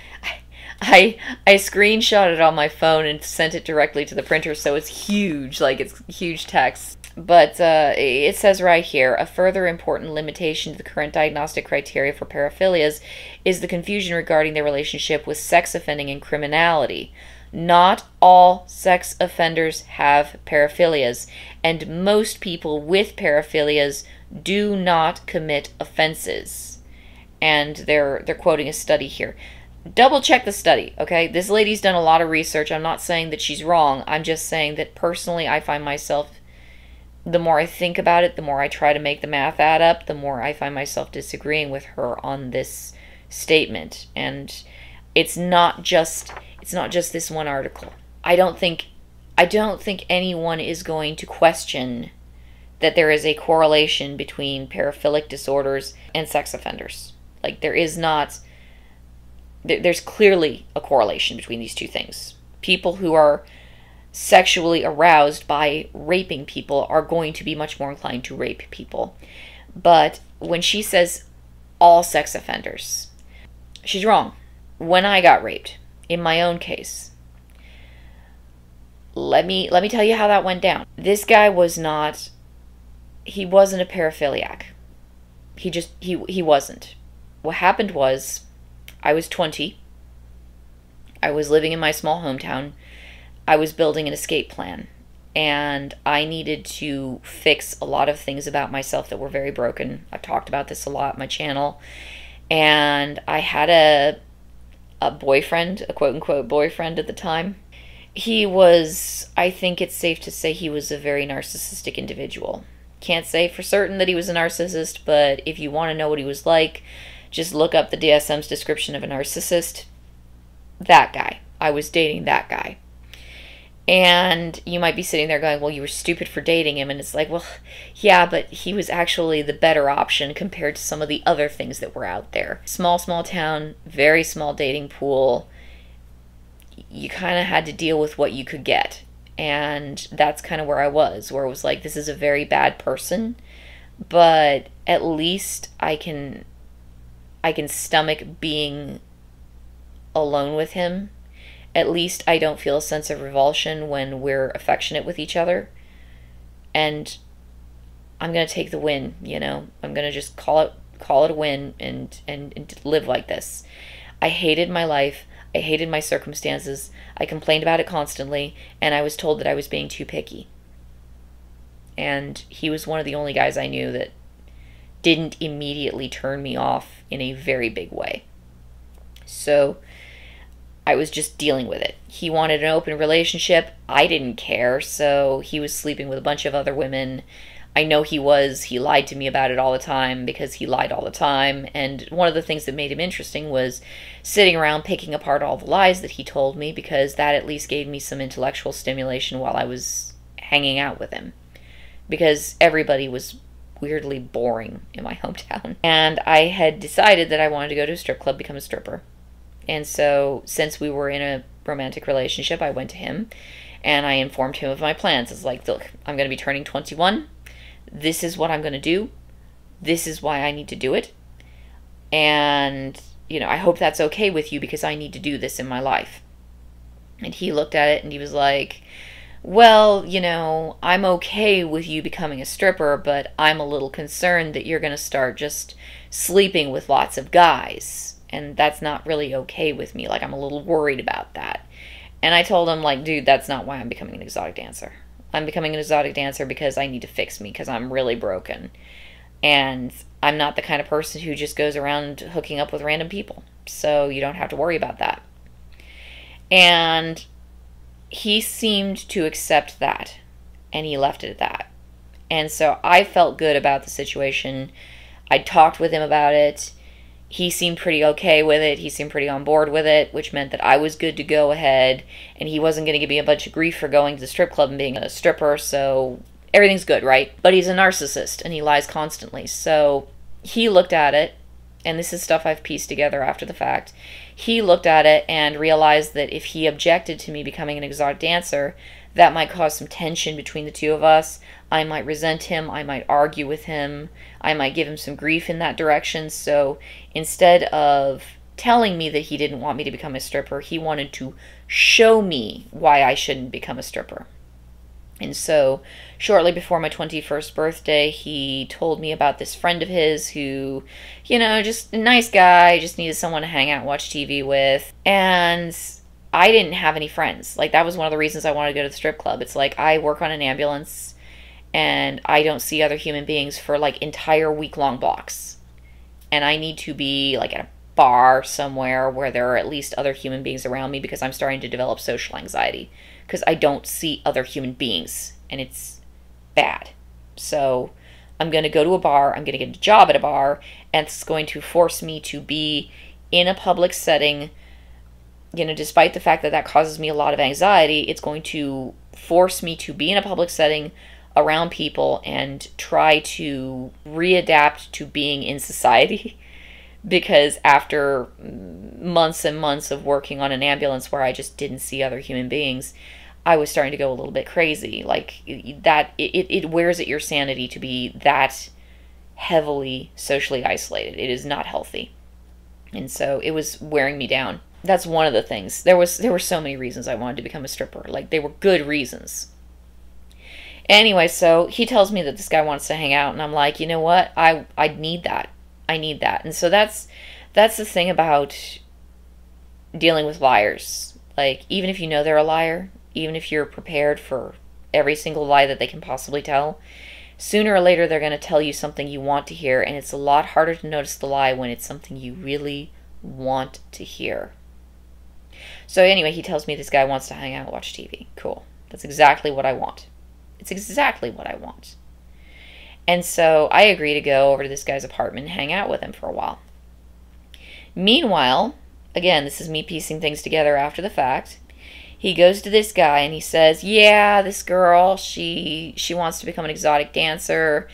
I I screenshot it on my phone and sent it directly to the printer, so it's huge, like it's huge text. But uh, it says right here a further important limitation to the current diagnostic criteria for paraphilias is the confusion regarding their relationship with sex offending and criminality. Not all sex offenders have paraphilias, and most people with paraphilias do not commit offenses. And they're they're quoting a study here double check the study, okay? This lady's done a lot of research. I'm not saying that she's wrong. I'm just saying that personally, I find myself, the more I think about it, the more I try to make the math add up, the more I find myself disagreeing with her on this statement. And it's not just it's not just this one article. I don't think I don't think anyone is going to question that there is a correlation between paraphilic disorders and sex offenders. Like there is not there's clearly a correlation between these two things. People who are sexually aroused by raping people are going to be much more inclined to rape people. But when she says all sex offenders, she's wrong. When I got raped, in my own case, let me let me tell you how that went down. This guy was not he wasn't a paraphiliac. He just he he wasn't. What happened was I was 20. I was living in my small hometown. I was building an escape plan. And I needed to fix a lot of things about myself that were very broken. I've talked about this a lot on my channel. And I had a a boyfriend, a quote unquote boyfriend at the time. He was, I think it's safe to say, he was a very narcissistic individual. Can't say for certain that he was a narcissist, but if you want to know what he was like, just look up the DSM's description of a narcissist. That guy. I was dating that guy. And you might be sitting there going, well, you were stupid for dating him. And it's like, well, yeah, but he was actually the better option compared to some of the other things that were out there. Small, small town, very small dating pool. You kind of had to deal with what you could get. And that's kind of where I was, where it was like, this is a very bad person, but at least I can I can stomach being alone with him. At least I don't feel a sense of revulsion when we're affectionate with each other. And I'm going to take the win, you know. I'm going to just call it call it a win and, and and live like this. I hated my life. I hated my circumstances. I complained about it constantly and I was told that I was being too picky. And he was one of the only guys I knew that didn't immediately turn me off in a very big way. So I was just dealing with it. He wanted an open relationship. I didn't care, so he was sleeping with a bunch of other women. I know he was. He lied to me about it all the time because he lied all the time. And one of the things that made him interesting was sitting around picking apart all the lies that he told me because that at least gave me some intellectual stimulation while I was hanging out with him. Because everybody was weirdly boring in my [LAUGHS] hometown. And I had decided that I wanted to go to a strip club, become a stripper. And so, since we were in a romantic relationship, I went to him and I informed him of my plans. It's like, look, I'm going to be turning 21. This is what I'm going to do. This is why I need to do it. And, you know, I hope that's okay with you because I need to do this in my life. And he looked at it and he was like, well, you know, I'm okay with you becoming a stripper, but I'm a little concerned that you're going to start just sleeping with lots of guys. And that's not really okay with me. Like, I'm a little worried about that. And I told him, like, dude, that's not why I'm becoming an exotic dancer. I'm becoming an exotic dancer because I need to fix me because I'm really broken. And I'm not the kind of person who just goes around hooking up with random people. So you don't have to worry about that. And he seemed to accept that and he left it at that. And so I felt good about the situation. I talked with him about it. He seemed pretty okay with it. He seemed pretty on board with it, which meant that I was good to go ahead and he wasn't going to give me a bunch of grief for going to the strip club and being a stripper. So everything's good, right? But he's a narcissist and he lies constantly. So he looked at it, and this is stuff I've pieced together after the fact. He looked at it and realized that if he objected to me becoming an exotic dancer, that might cause some tension between the two of us. I might resent him. I might argue with him. I might give him some grief in that direction. So instead of telling me that he didn't want me to become a stripper, he wanted to show me why I shouldn't become a stripper. And so, shortly before my 21st birthday, he told me about this friend of his who, you know, just a nice guy, just needed someone to hang out and watch TV with. And I didn't have any friends. Like, that was one of the reasons I wanted to go to the strip club. It's like I work on an ambulance and I don't see other human beings for like entire week long blocks. And I need to be like at a bar somewhere where there are at least other human beings around me because I'm starting to develop social anxiety because I don't see other human beings and it's bad. So I'm going to go to a bar, I'm going to get a job at a bar, and it's going to force me to be in a public setting. You know, despite the fact that that causes me a lot of anxiety, it's going to force me to be in a public setting around people and try to readapt to being in society. [LAUGHS] because after months and months of working on an ambulance where I just didn't see other human beings, I was starting to go a little bit crazy. Like that, it, it wears at your sanity to be that heavily socially isolated. It is not healthy. And so it was wearing me down. That's one of the things. There was there were so many reasons I wanted to become a stripper. Like they were good reasons. Anyway, so he tells me that this guy wants to hang out and I'm like, "You know what? I I need that. I need that." And so that's that's the thing about dealing with liars. Like even if you know they're a liar, even if you're prepared for every single lie that they can possibly tell, sooner or later they're going to tell you something you want to hear, and it's a lot harder to notice the lie when it's something you really want to hear. So, anyway, he tells me this guy wants to hang out and watch TV. Cool. That's exactly what I want. It's exactly what I want. And so I agree to go over to this guy's apartment and hang out with him for a while. Meanwhile, again, this is me piecing things together after the fact he goes to this guy and he says, "Yeah, this girl, she she wants to become an exotic dancer."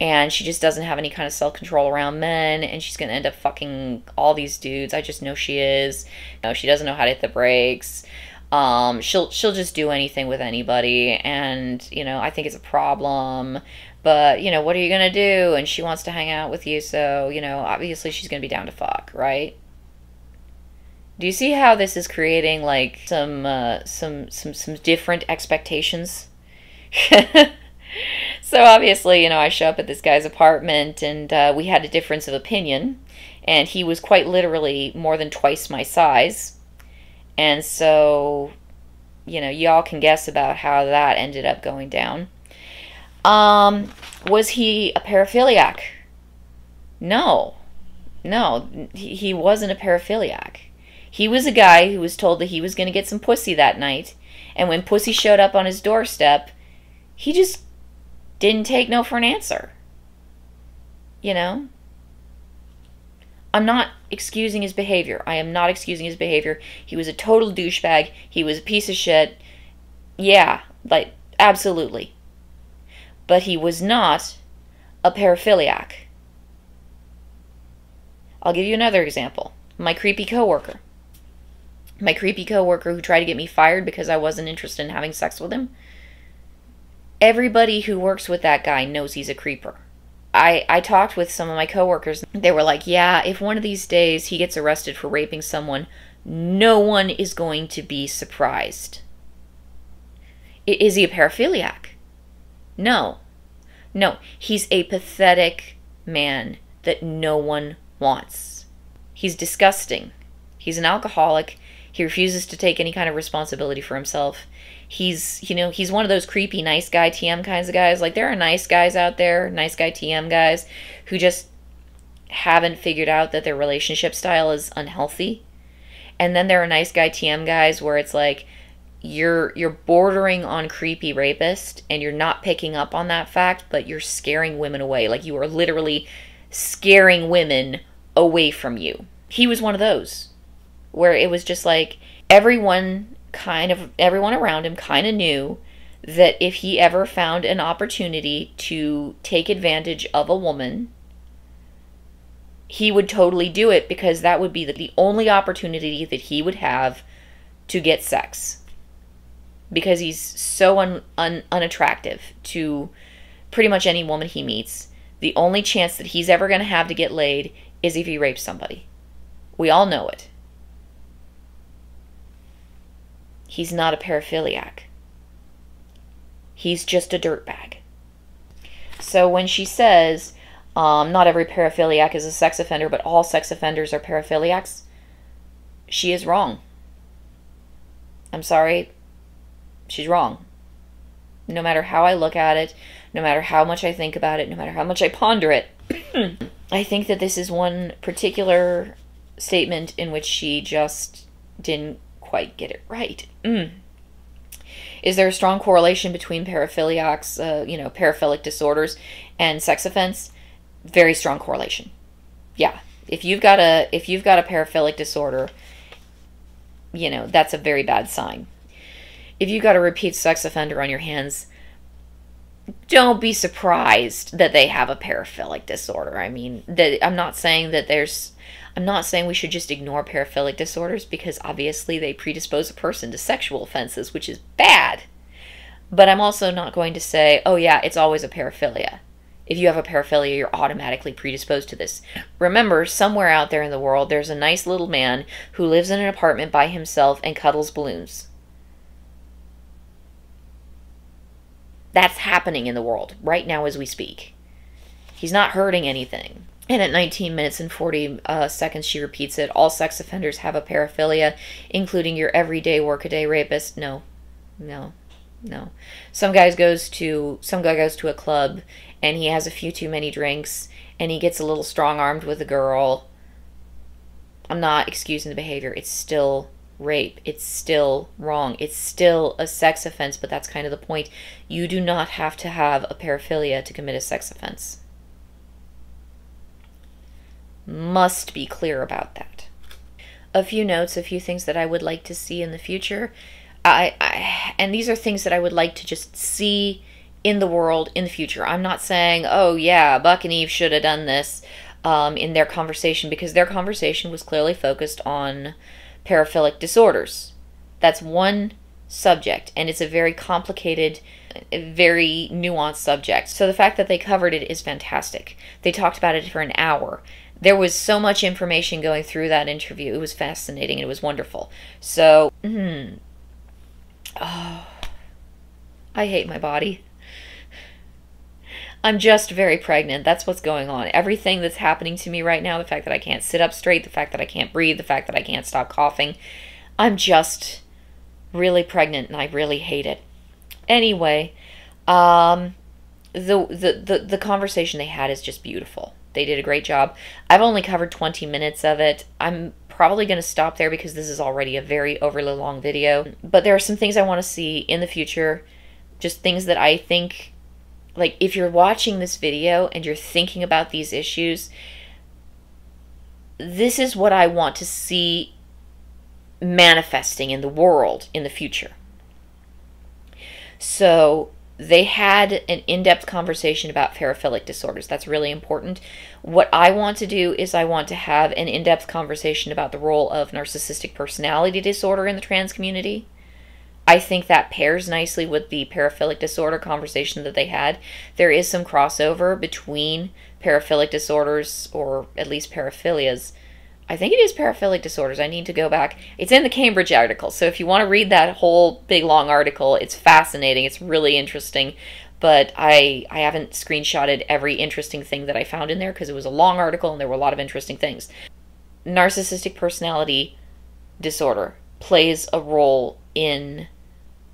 And she just doesn't have any kind of self control around men, and she's gonna end up fucking all these dudes. I just know she is. No, she doesn't know how to hit the brakes. Um, she'll she'll just do anything with anybody, and you know I think it's a problem. But you know what are you gonna do? And she wants to hang out with you, so you know obviously she's gonna be down to fuck, right? Do you see how this is creating like some uh, some some some different expectations? [LAUGHS] so obviously, you know, I show up at this guy's apartment, and uh, we had a difference of opinion, and he was quite literally more than twice my size, and so, you know, y'all can guess about how that ended up going down. Um, was he a paraphiliac? No, no, he, he wasn't a paraphiliac. He was a guy who was told that he was going to get some pussy that night, and when pussy showed up on his doorstep, he just didn't take no for an answer. You know? I'm not excusing his behavior. I am not excusing his behavior. He was a total douchebag. He was a piece of shit. Yeah, like, absolutely. But he was not a paraphiliac. I'll give you another example. My creepy coworker my creepy coworker who tried to get me fired because I wasn't interested in having sex with him. Everybody who works with that guy knows he's a creeper. I, I talked with some of my coworkers. They were like, yeah, if one of these days he gets arrested for raping someone, no one is going to be surprised. Is he a paraphiliac? No. No, he's a pathetic man that no one wants. He's disgusting. He's an alcoholic. He refuses to take any kind of responsibility for himself. He's, you know, he's one of those creepy nice guy TM kinds of guys. Like there are nice guys out there, nice guy TM guys who just haven't figured out that their relationship style is unhealthy. And then there are nice guy TM guys where it's like you're you're bordering on creepy rapist and you're not picking up on that fact, but you're scaring women away. Like you are literally scaring women away from you. He was one of those where it was just like everyone kind of everyone around him kind of knew that if he ever found an opportunity to take advantage of a woman he would totally do it because that would be the, only opportunity that he would have to get sex. Because he's so un, un, unattractive to pretty much any woman he meets. The only chance that he's ever going to have to get laid is if he rapes somebody. We all know it he's not a paraphiliac he's just a dirtbag so when she says um, not every paraphiliac is a sex offender, but all sex offenders are paraphiliacs. She is wrong. I'm sorry. She's wrong. No matter how I look at it, no matter how much I think about it, no matter how much I ponder it, [CLEARS THROAT] I think that this is one particular statement in which she just didn't quite get it right. Mm. Is there a strong correlation between paraphiliacs, uh, you know, paraphilic disorders, and sex offense? very strong correlation. Yeah. If you've got a if you've got a paraphilic disorder, you know, that's a very bad sign. If you've got a repeat sex offender on your hands, don't be surprised that they have a paraphilic disorder. I mean, that I'm not saying that there's I'm not saying we should just ignore paraphilic disorders because obviously they predispose a person to sexual offenses, which is bad. But I'm also not going to say, "Oh yeah, it's always a paraphilia." if you have a paraphilia, you're automatically predisposed to this. Remember, somewhere out there in the world, there's a nice little man who lives in an apartment by himself and cuddles balloons. That's happening in the world right now as we speak. He's not hurting anything. And at 19 minutes and 40 uh, seconds, she repeats it. All sex offenders have a paraphilia, including your everyday workaday rapist. No, no, no. Some guys goes to some guy goes to a club and he has a few too many drinks and he gets a little strong armed with a girl. I'm not excusing the behavior. It's still rape. It's still wrong. It's still a sex offense, but that's kind of the point. You do not have to have a paraphilia to commit a sex offense. Must be clear about that. A few notes, a few things that I would like to see in the future. I, I and these are things that I would like to just see in the world in the future. I'm not saying, oh yeah, Buck and Eve should have done this um, in their conversation because their conversation was clearly focused on paraphilic disorders. That's one subject, and it's a very complicated, very nuanced subject. So the fact that they covered it is fantastic. They talked about it for an hour. There was so much information going through that interview. It was fascinating it was wonderful. So, mm, oh, I hate my body. I'm just very pregnant. That's what's going on. Everything that's happening to me right now, the fact that I can't sit up straight, the fact that I can't breathe, the fact that I can't stop coughing, I'm just really pregnant and I really hate it. Anyway, um, the, the, the, the conversation they had is just beautiful. They did a great job. I've only covered 20 minutes of it. I'm probably going to stop there because this is already a very overly long video. But there are some things I want to see in the future. Just things that I think like if you're watching this video and you're thinking about these issues, this is what I want to see manifesting in the world in the future. So they had an in-depth conversation about paraphilic disorders. That's really important. What I want to do is I want to have an in-depth conversation about the role of narcissistic personality disorder in the trans community I think that pairs nicely with the paraphilic disorder conversation that they had. There is some crossover between paraphilic disorders, or at least paraphilias, I think it is paraphilic disorders. I need to go back. It's in the Cambridge article. So if you want to read that whole big long article, it's fascinating. It's really interesting. But I I haven't screenshotted every interesting thing that I found in there because it was a long article and there were a lot of interesting things. Narcissistic personality disorder plays a role in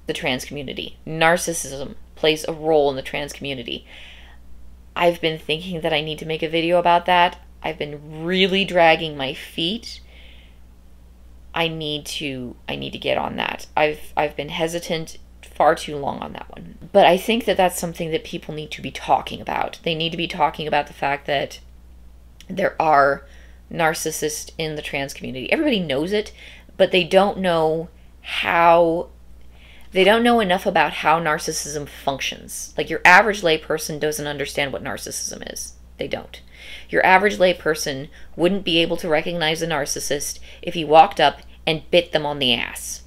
the trans community. Narcissism plays a role in the trans community. I've been thinking that I need to make a video about that. I've been really dragging my feet. I need to I need to get on that. I've I've been hesitant far too long on that one. But I think that that's something that people need to be talking about. They need to be talking about the fact that there are narcissists in the trans community. Everybody knows it, but they don't know how they don't know enough about how narcissism functions. Like your average layperson doesn't understand what narcissism is. They don't. Your average layperson wouldn't be able to recognize a narcissist if he walked up and bit them on the ass.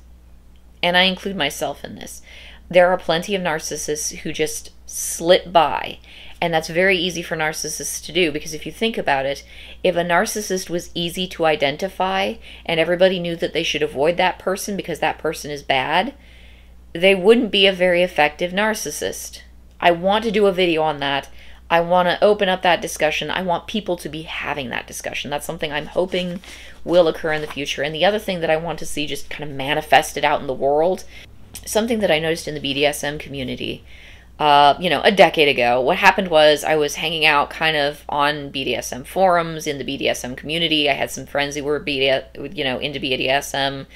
And I include myself in this. There are plenty of narcissists who just slip by. And that's very easy for narcissists to do because if you think about it, if a narcissist was easy to identify and everybody knew that they should avoid that person because that person is bad, they wouldn't be a very effective narcissist. I want to do a video on that. I want to open up that discussion. I want people to be having that discussion. That's something I'm hoping will occur in the future. And the other thing that I want to see just kind of manifested out in the world, something that I noticed in the BDSM community, uh, you know, a decade ago, what happened was I was hanging out kind of on BDSM forums in the BDSM community. I had some friends who were BD, you know, into BDSM,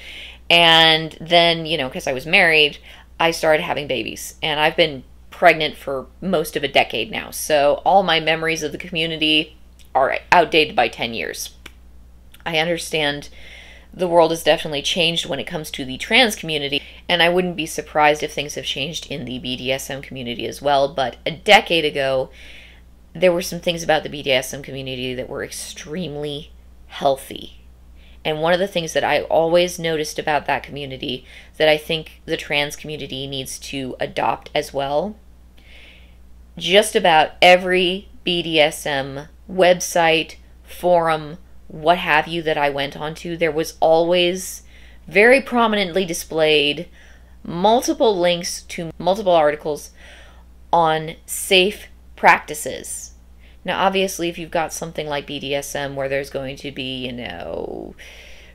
and then, you know, because I was married, I started having babies. And I've been pregnant for most of a decade now. So all my memories of the community are outdated by 10 years. I understand the world has definitely changed when it comes to the trans community, and I wouldn't be surprised if things have changed in the BDSM community as well. But a decade ago, there were some things about the BDSM community that were extremely healthy and one of the things that I always noticed about that community that I think the trans community needs to adopt as well just about every BDSM website, forum, what have you that I went onto, there was always very prominently displayed multiple links to multiple articles on safe practices. Now, obviously, if you've got something like BDSM where there's going to be, you know,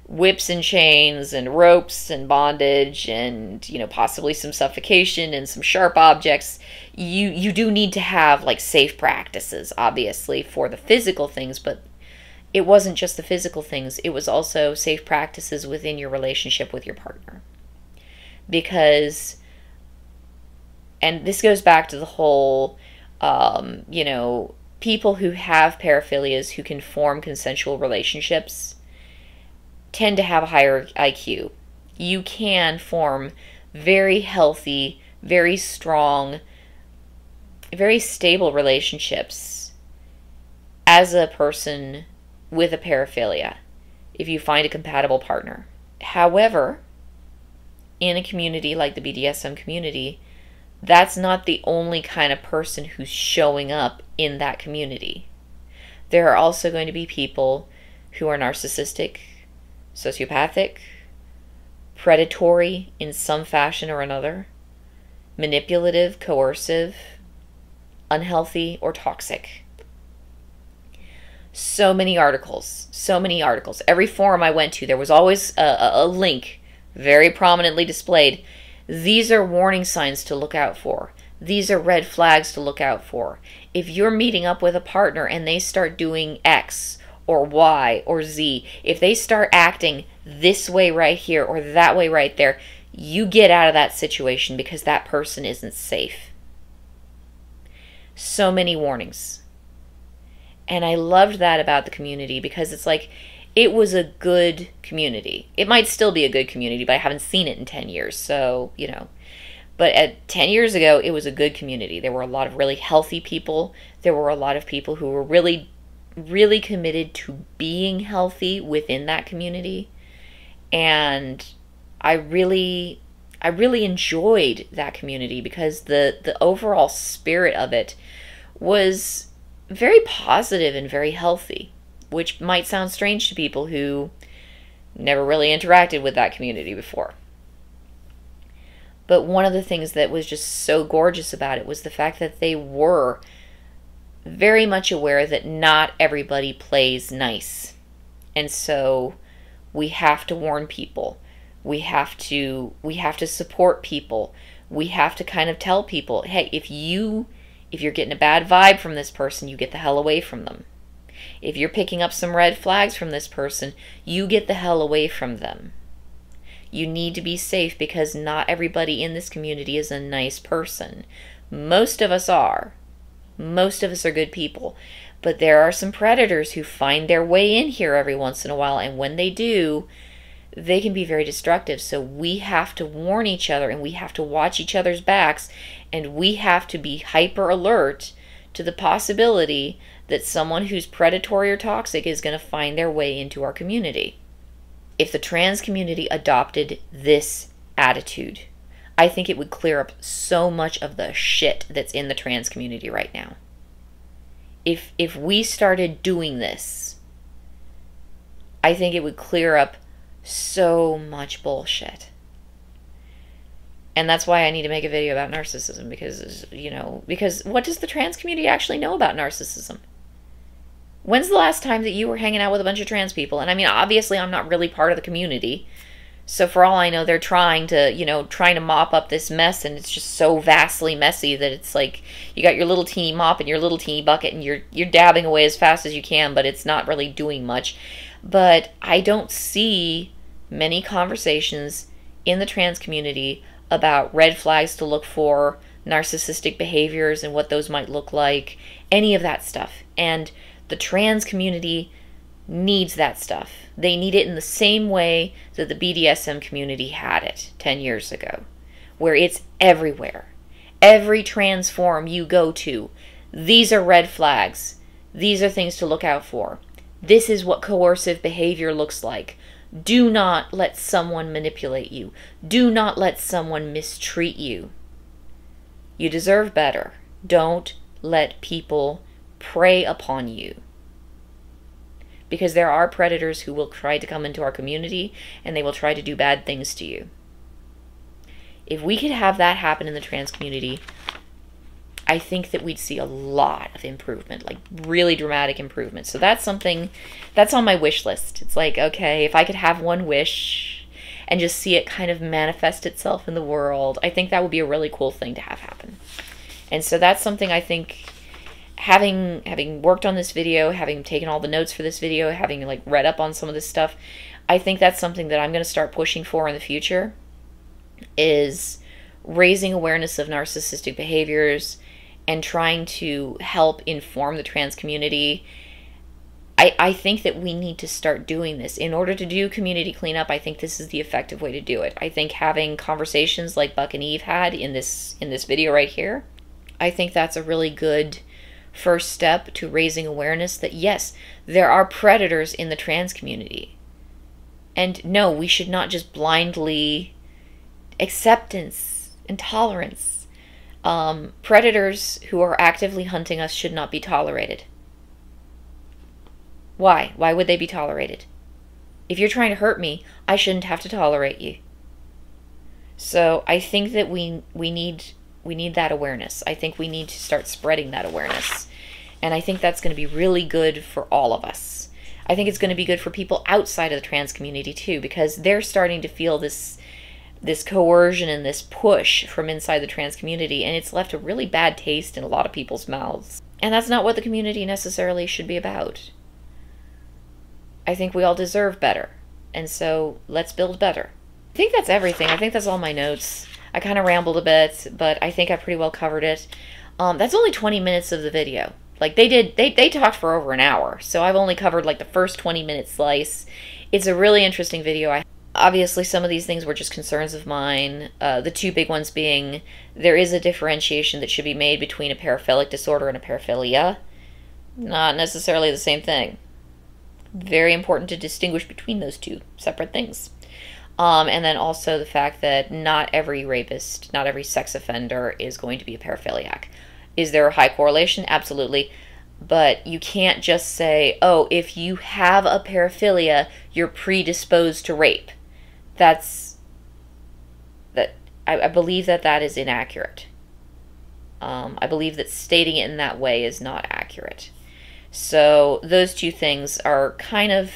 whips and chains and ropes and bondage and you know possibly some suffocation and some sharp objects you you do need to have like safe practices obviously for the physical things but it wasn't just the physical things it was also safe practices within your relationship with your partner because and this goes back to the whole um, you know people who have paraphilias who can form consensual relationships tend to have a higher IQ. You can form very healthy, very strong, very stable relationships as a person with a paraphilia if you find a compatible partner. However, in a community like the BDSM community, that's not the only kind of person who's showing up in that community. There are also going to be people who are narcissistic, sociopathic, predatory in some fashion or another, manipulative, coercive, unhealthy, or toxic. So many articles, so many articles. Every forum I went to, there was always a, a link very prominently displayed these are warning signs to look out for. These are red flags to look out for. If you're meeting up with a partner and they start doing X or Y or Z, if they start acting this way right here or that way right there, you get out of that situation because that person isn't safe. So many warnings. And I loved that about the community because it's like it was a good community. It might still be a good community, but I haven't seen it in 10 years. So, you know. But at 10 years ago, it was a good community. There were a lot of really healthy people. There were a lot of people who were really, really committed to being healthy within that community. And I really, I really enjoyed that community because the, the overall spirit of it was very positive and very healthy which might sound strange to people who never really interacted with that community before. But one of the things that was just so gorgeous about it was the fact that they were very much aware that not everybody plays nice. And so we have to warn people. We have to we have to support people. We have to kind of tell people, "Hey, if you if you're getting a bad vibe from this person, you get the hell away from them. If you're picking up some red flags from this person, you get the hell away from them." You need to be safe because not everybody in this community is a nice person. Most of us are. Most of us are good people. But there are some predators who find their way in here every once in a while, and when they do, they can be very destructive. So we have to warn each other and we have to watch each other's backs and we have to be hyper alert to the possibility that someone who's predatory or toxic is going to find their way into our community if the trans community adopted this attitude, I think it would clear up so much of the shit that's in the trans community right now. If if we started doing this, I think it would clear up so much bullshit. And that's why I need to make a video about narcissism because you know, because what does the trans community actually know about narcissism? When's the last time that you were hanging out with a bunch of trans people? And I mean, obviously, I'm not really part of the community. So for all I know, they're trying to, you know, trying to mop up this mess, and it's just so vastly messy that it's like you got your little teeny mop and your little teeny bucket, and you're you're dabbing away as fast as you can, but it's not really doing much. But I don't see many conversations in the trans community about red flags to look for, narcissistic behaviors, and what those might look like, any of that stuff, and the trans community needs that stuff. They need it in the same way that the BDSM community had it 10 years ago, where it's everywhere. Every trans forum you go to, these are red flags. These are things to look out for. This is what coercive behavior looks like. Do not let someone manipulate you. Do not let someone mistreat you. You deserve better. Don't let people prey upon you. Because there are predators who will try to come into our community and they will try to do bad things to you. If we could have that happen in the trans community, I think that we'd see a lot of improvement, like really dramatic improvement. So that's something that's on my wish list. It's like, okay, if I could have one wish and just see it kind of manifest itself in the world, I think that would be a really cool thing to have happen. And so that's something I think having having worked on this video, having taken all the notes for this video, having like read up on some of this stuff, I think that's something that I'm going to start pushing for in the future is raising awareness of narcissistic behaviors and trying to help inform the trans community. I, I think that we need to start doing this. In order to do community cleanup, I think this is the effective way to do it. I think having conversations like Buck and Eve had in this in this video right here, I think that's a really good first step to raising awareness that yes, there are predators in the trans community. And no, we should not just blindly acceptance and tolerance. Um, predators who are actively hunting us should not be tolerated. Why? Why would they be tolerated? If you're trying to hurt me, I shouldn't have to tolerate you. So I think that we we need we need that awareness. I think we need to start spreading that awareness. And I think that's going to be really good for all of us. I think it's going to be good for people outside of the trans community too because they're starting to feel this this coercion and this push from inside the trans community and it's left a really bad taste in a lot of people's mouths. And that's not what the community necessarily should be about. I think we all deserve better. And so let's build better. I think that's everything. I think that's all my notes. I kind of rambled a bit, but I think I pretty well covered it. Um, that's only 20 minutes of the video. Like they did, they, they talked for over an hour. So I've only covered like the first 20 minute slice. It's a really interesting video. I obviously some of these things were just concerns of mine. Uh, the two big ones being there is a differentiation that should be made between a paraphilic disorder and a paraphilia. Not necessarily the same thing. Very important to distinguish between those two separate things. Um, and then also the fact that not every rapist, not every sex offender is going to be a paraphiliac. Is there a high correlation? Absolutely. but you can't just say, oh, if you have a paraphilia, you're predisposed to rape. That's that I, I believe that that is inaccurate. Um, I believe that stating it in that way is not accurate. So those two things are kind of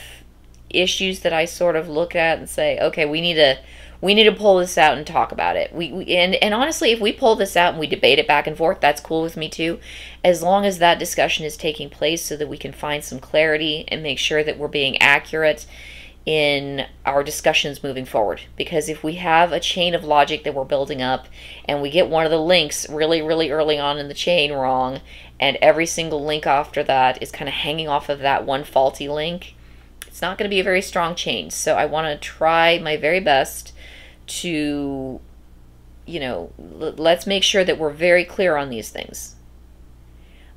issues that I sort of look at and say, okay, we need to we need to pull this out and talk about it. We, we, and and honestly, if we pull this out and we debate it back and forth, that's cool with me too, as long as that discussion is taking place so that we can find some clarity and make sure that we're being accurate in our discussions moving forward. Because if we have a chain of logic that we're building up and we get one of the links really, really early on in the chain wrong, and every single link after that is kind of hanging off of that one faulty link, it's not going to be a very strong chain. So I want to try my very best to, you know, let's make sure that we're very clear on these things.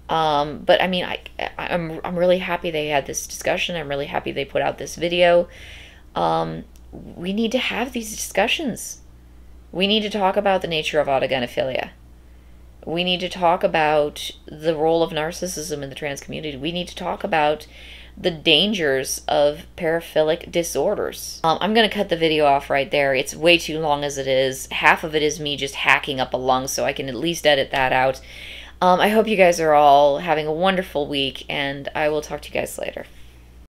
Um, but I mean, I, I'm, I'm really happy they had this discussion. I'm really happy they put out this video. Um, we need to have these discussions. We need to talk about the nature of autogynephilia. We need to talk about the role of narcissism in the trans community. We need to talk about the dangers of paraphilic disorders. Um, I'm going to cut the video off right there. It's way too long as it is. Half of it is me just hacking up a lung, so I can at least edit that out. Um, I hope you guys are all having a wonderful week, and I will talk to you guys later.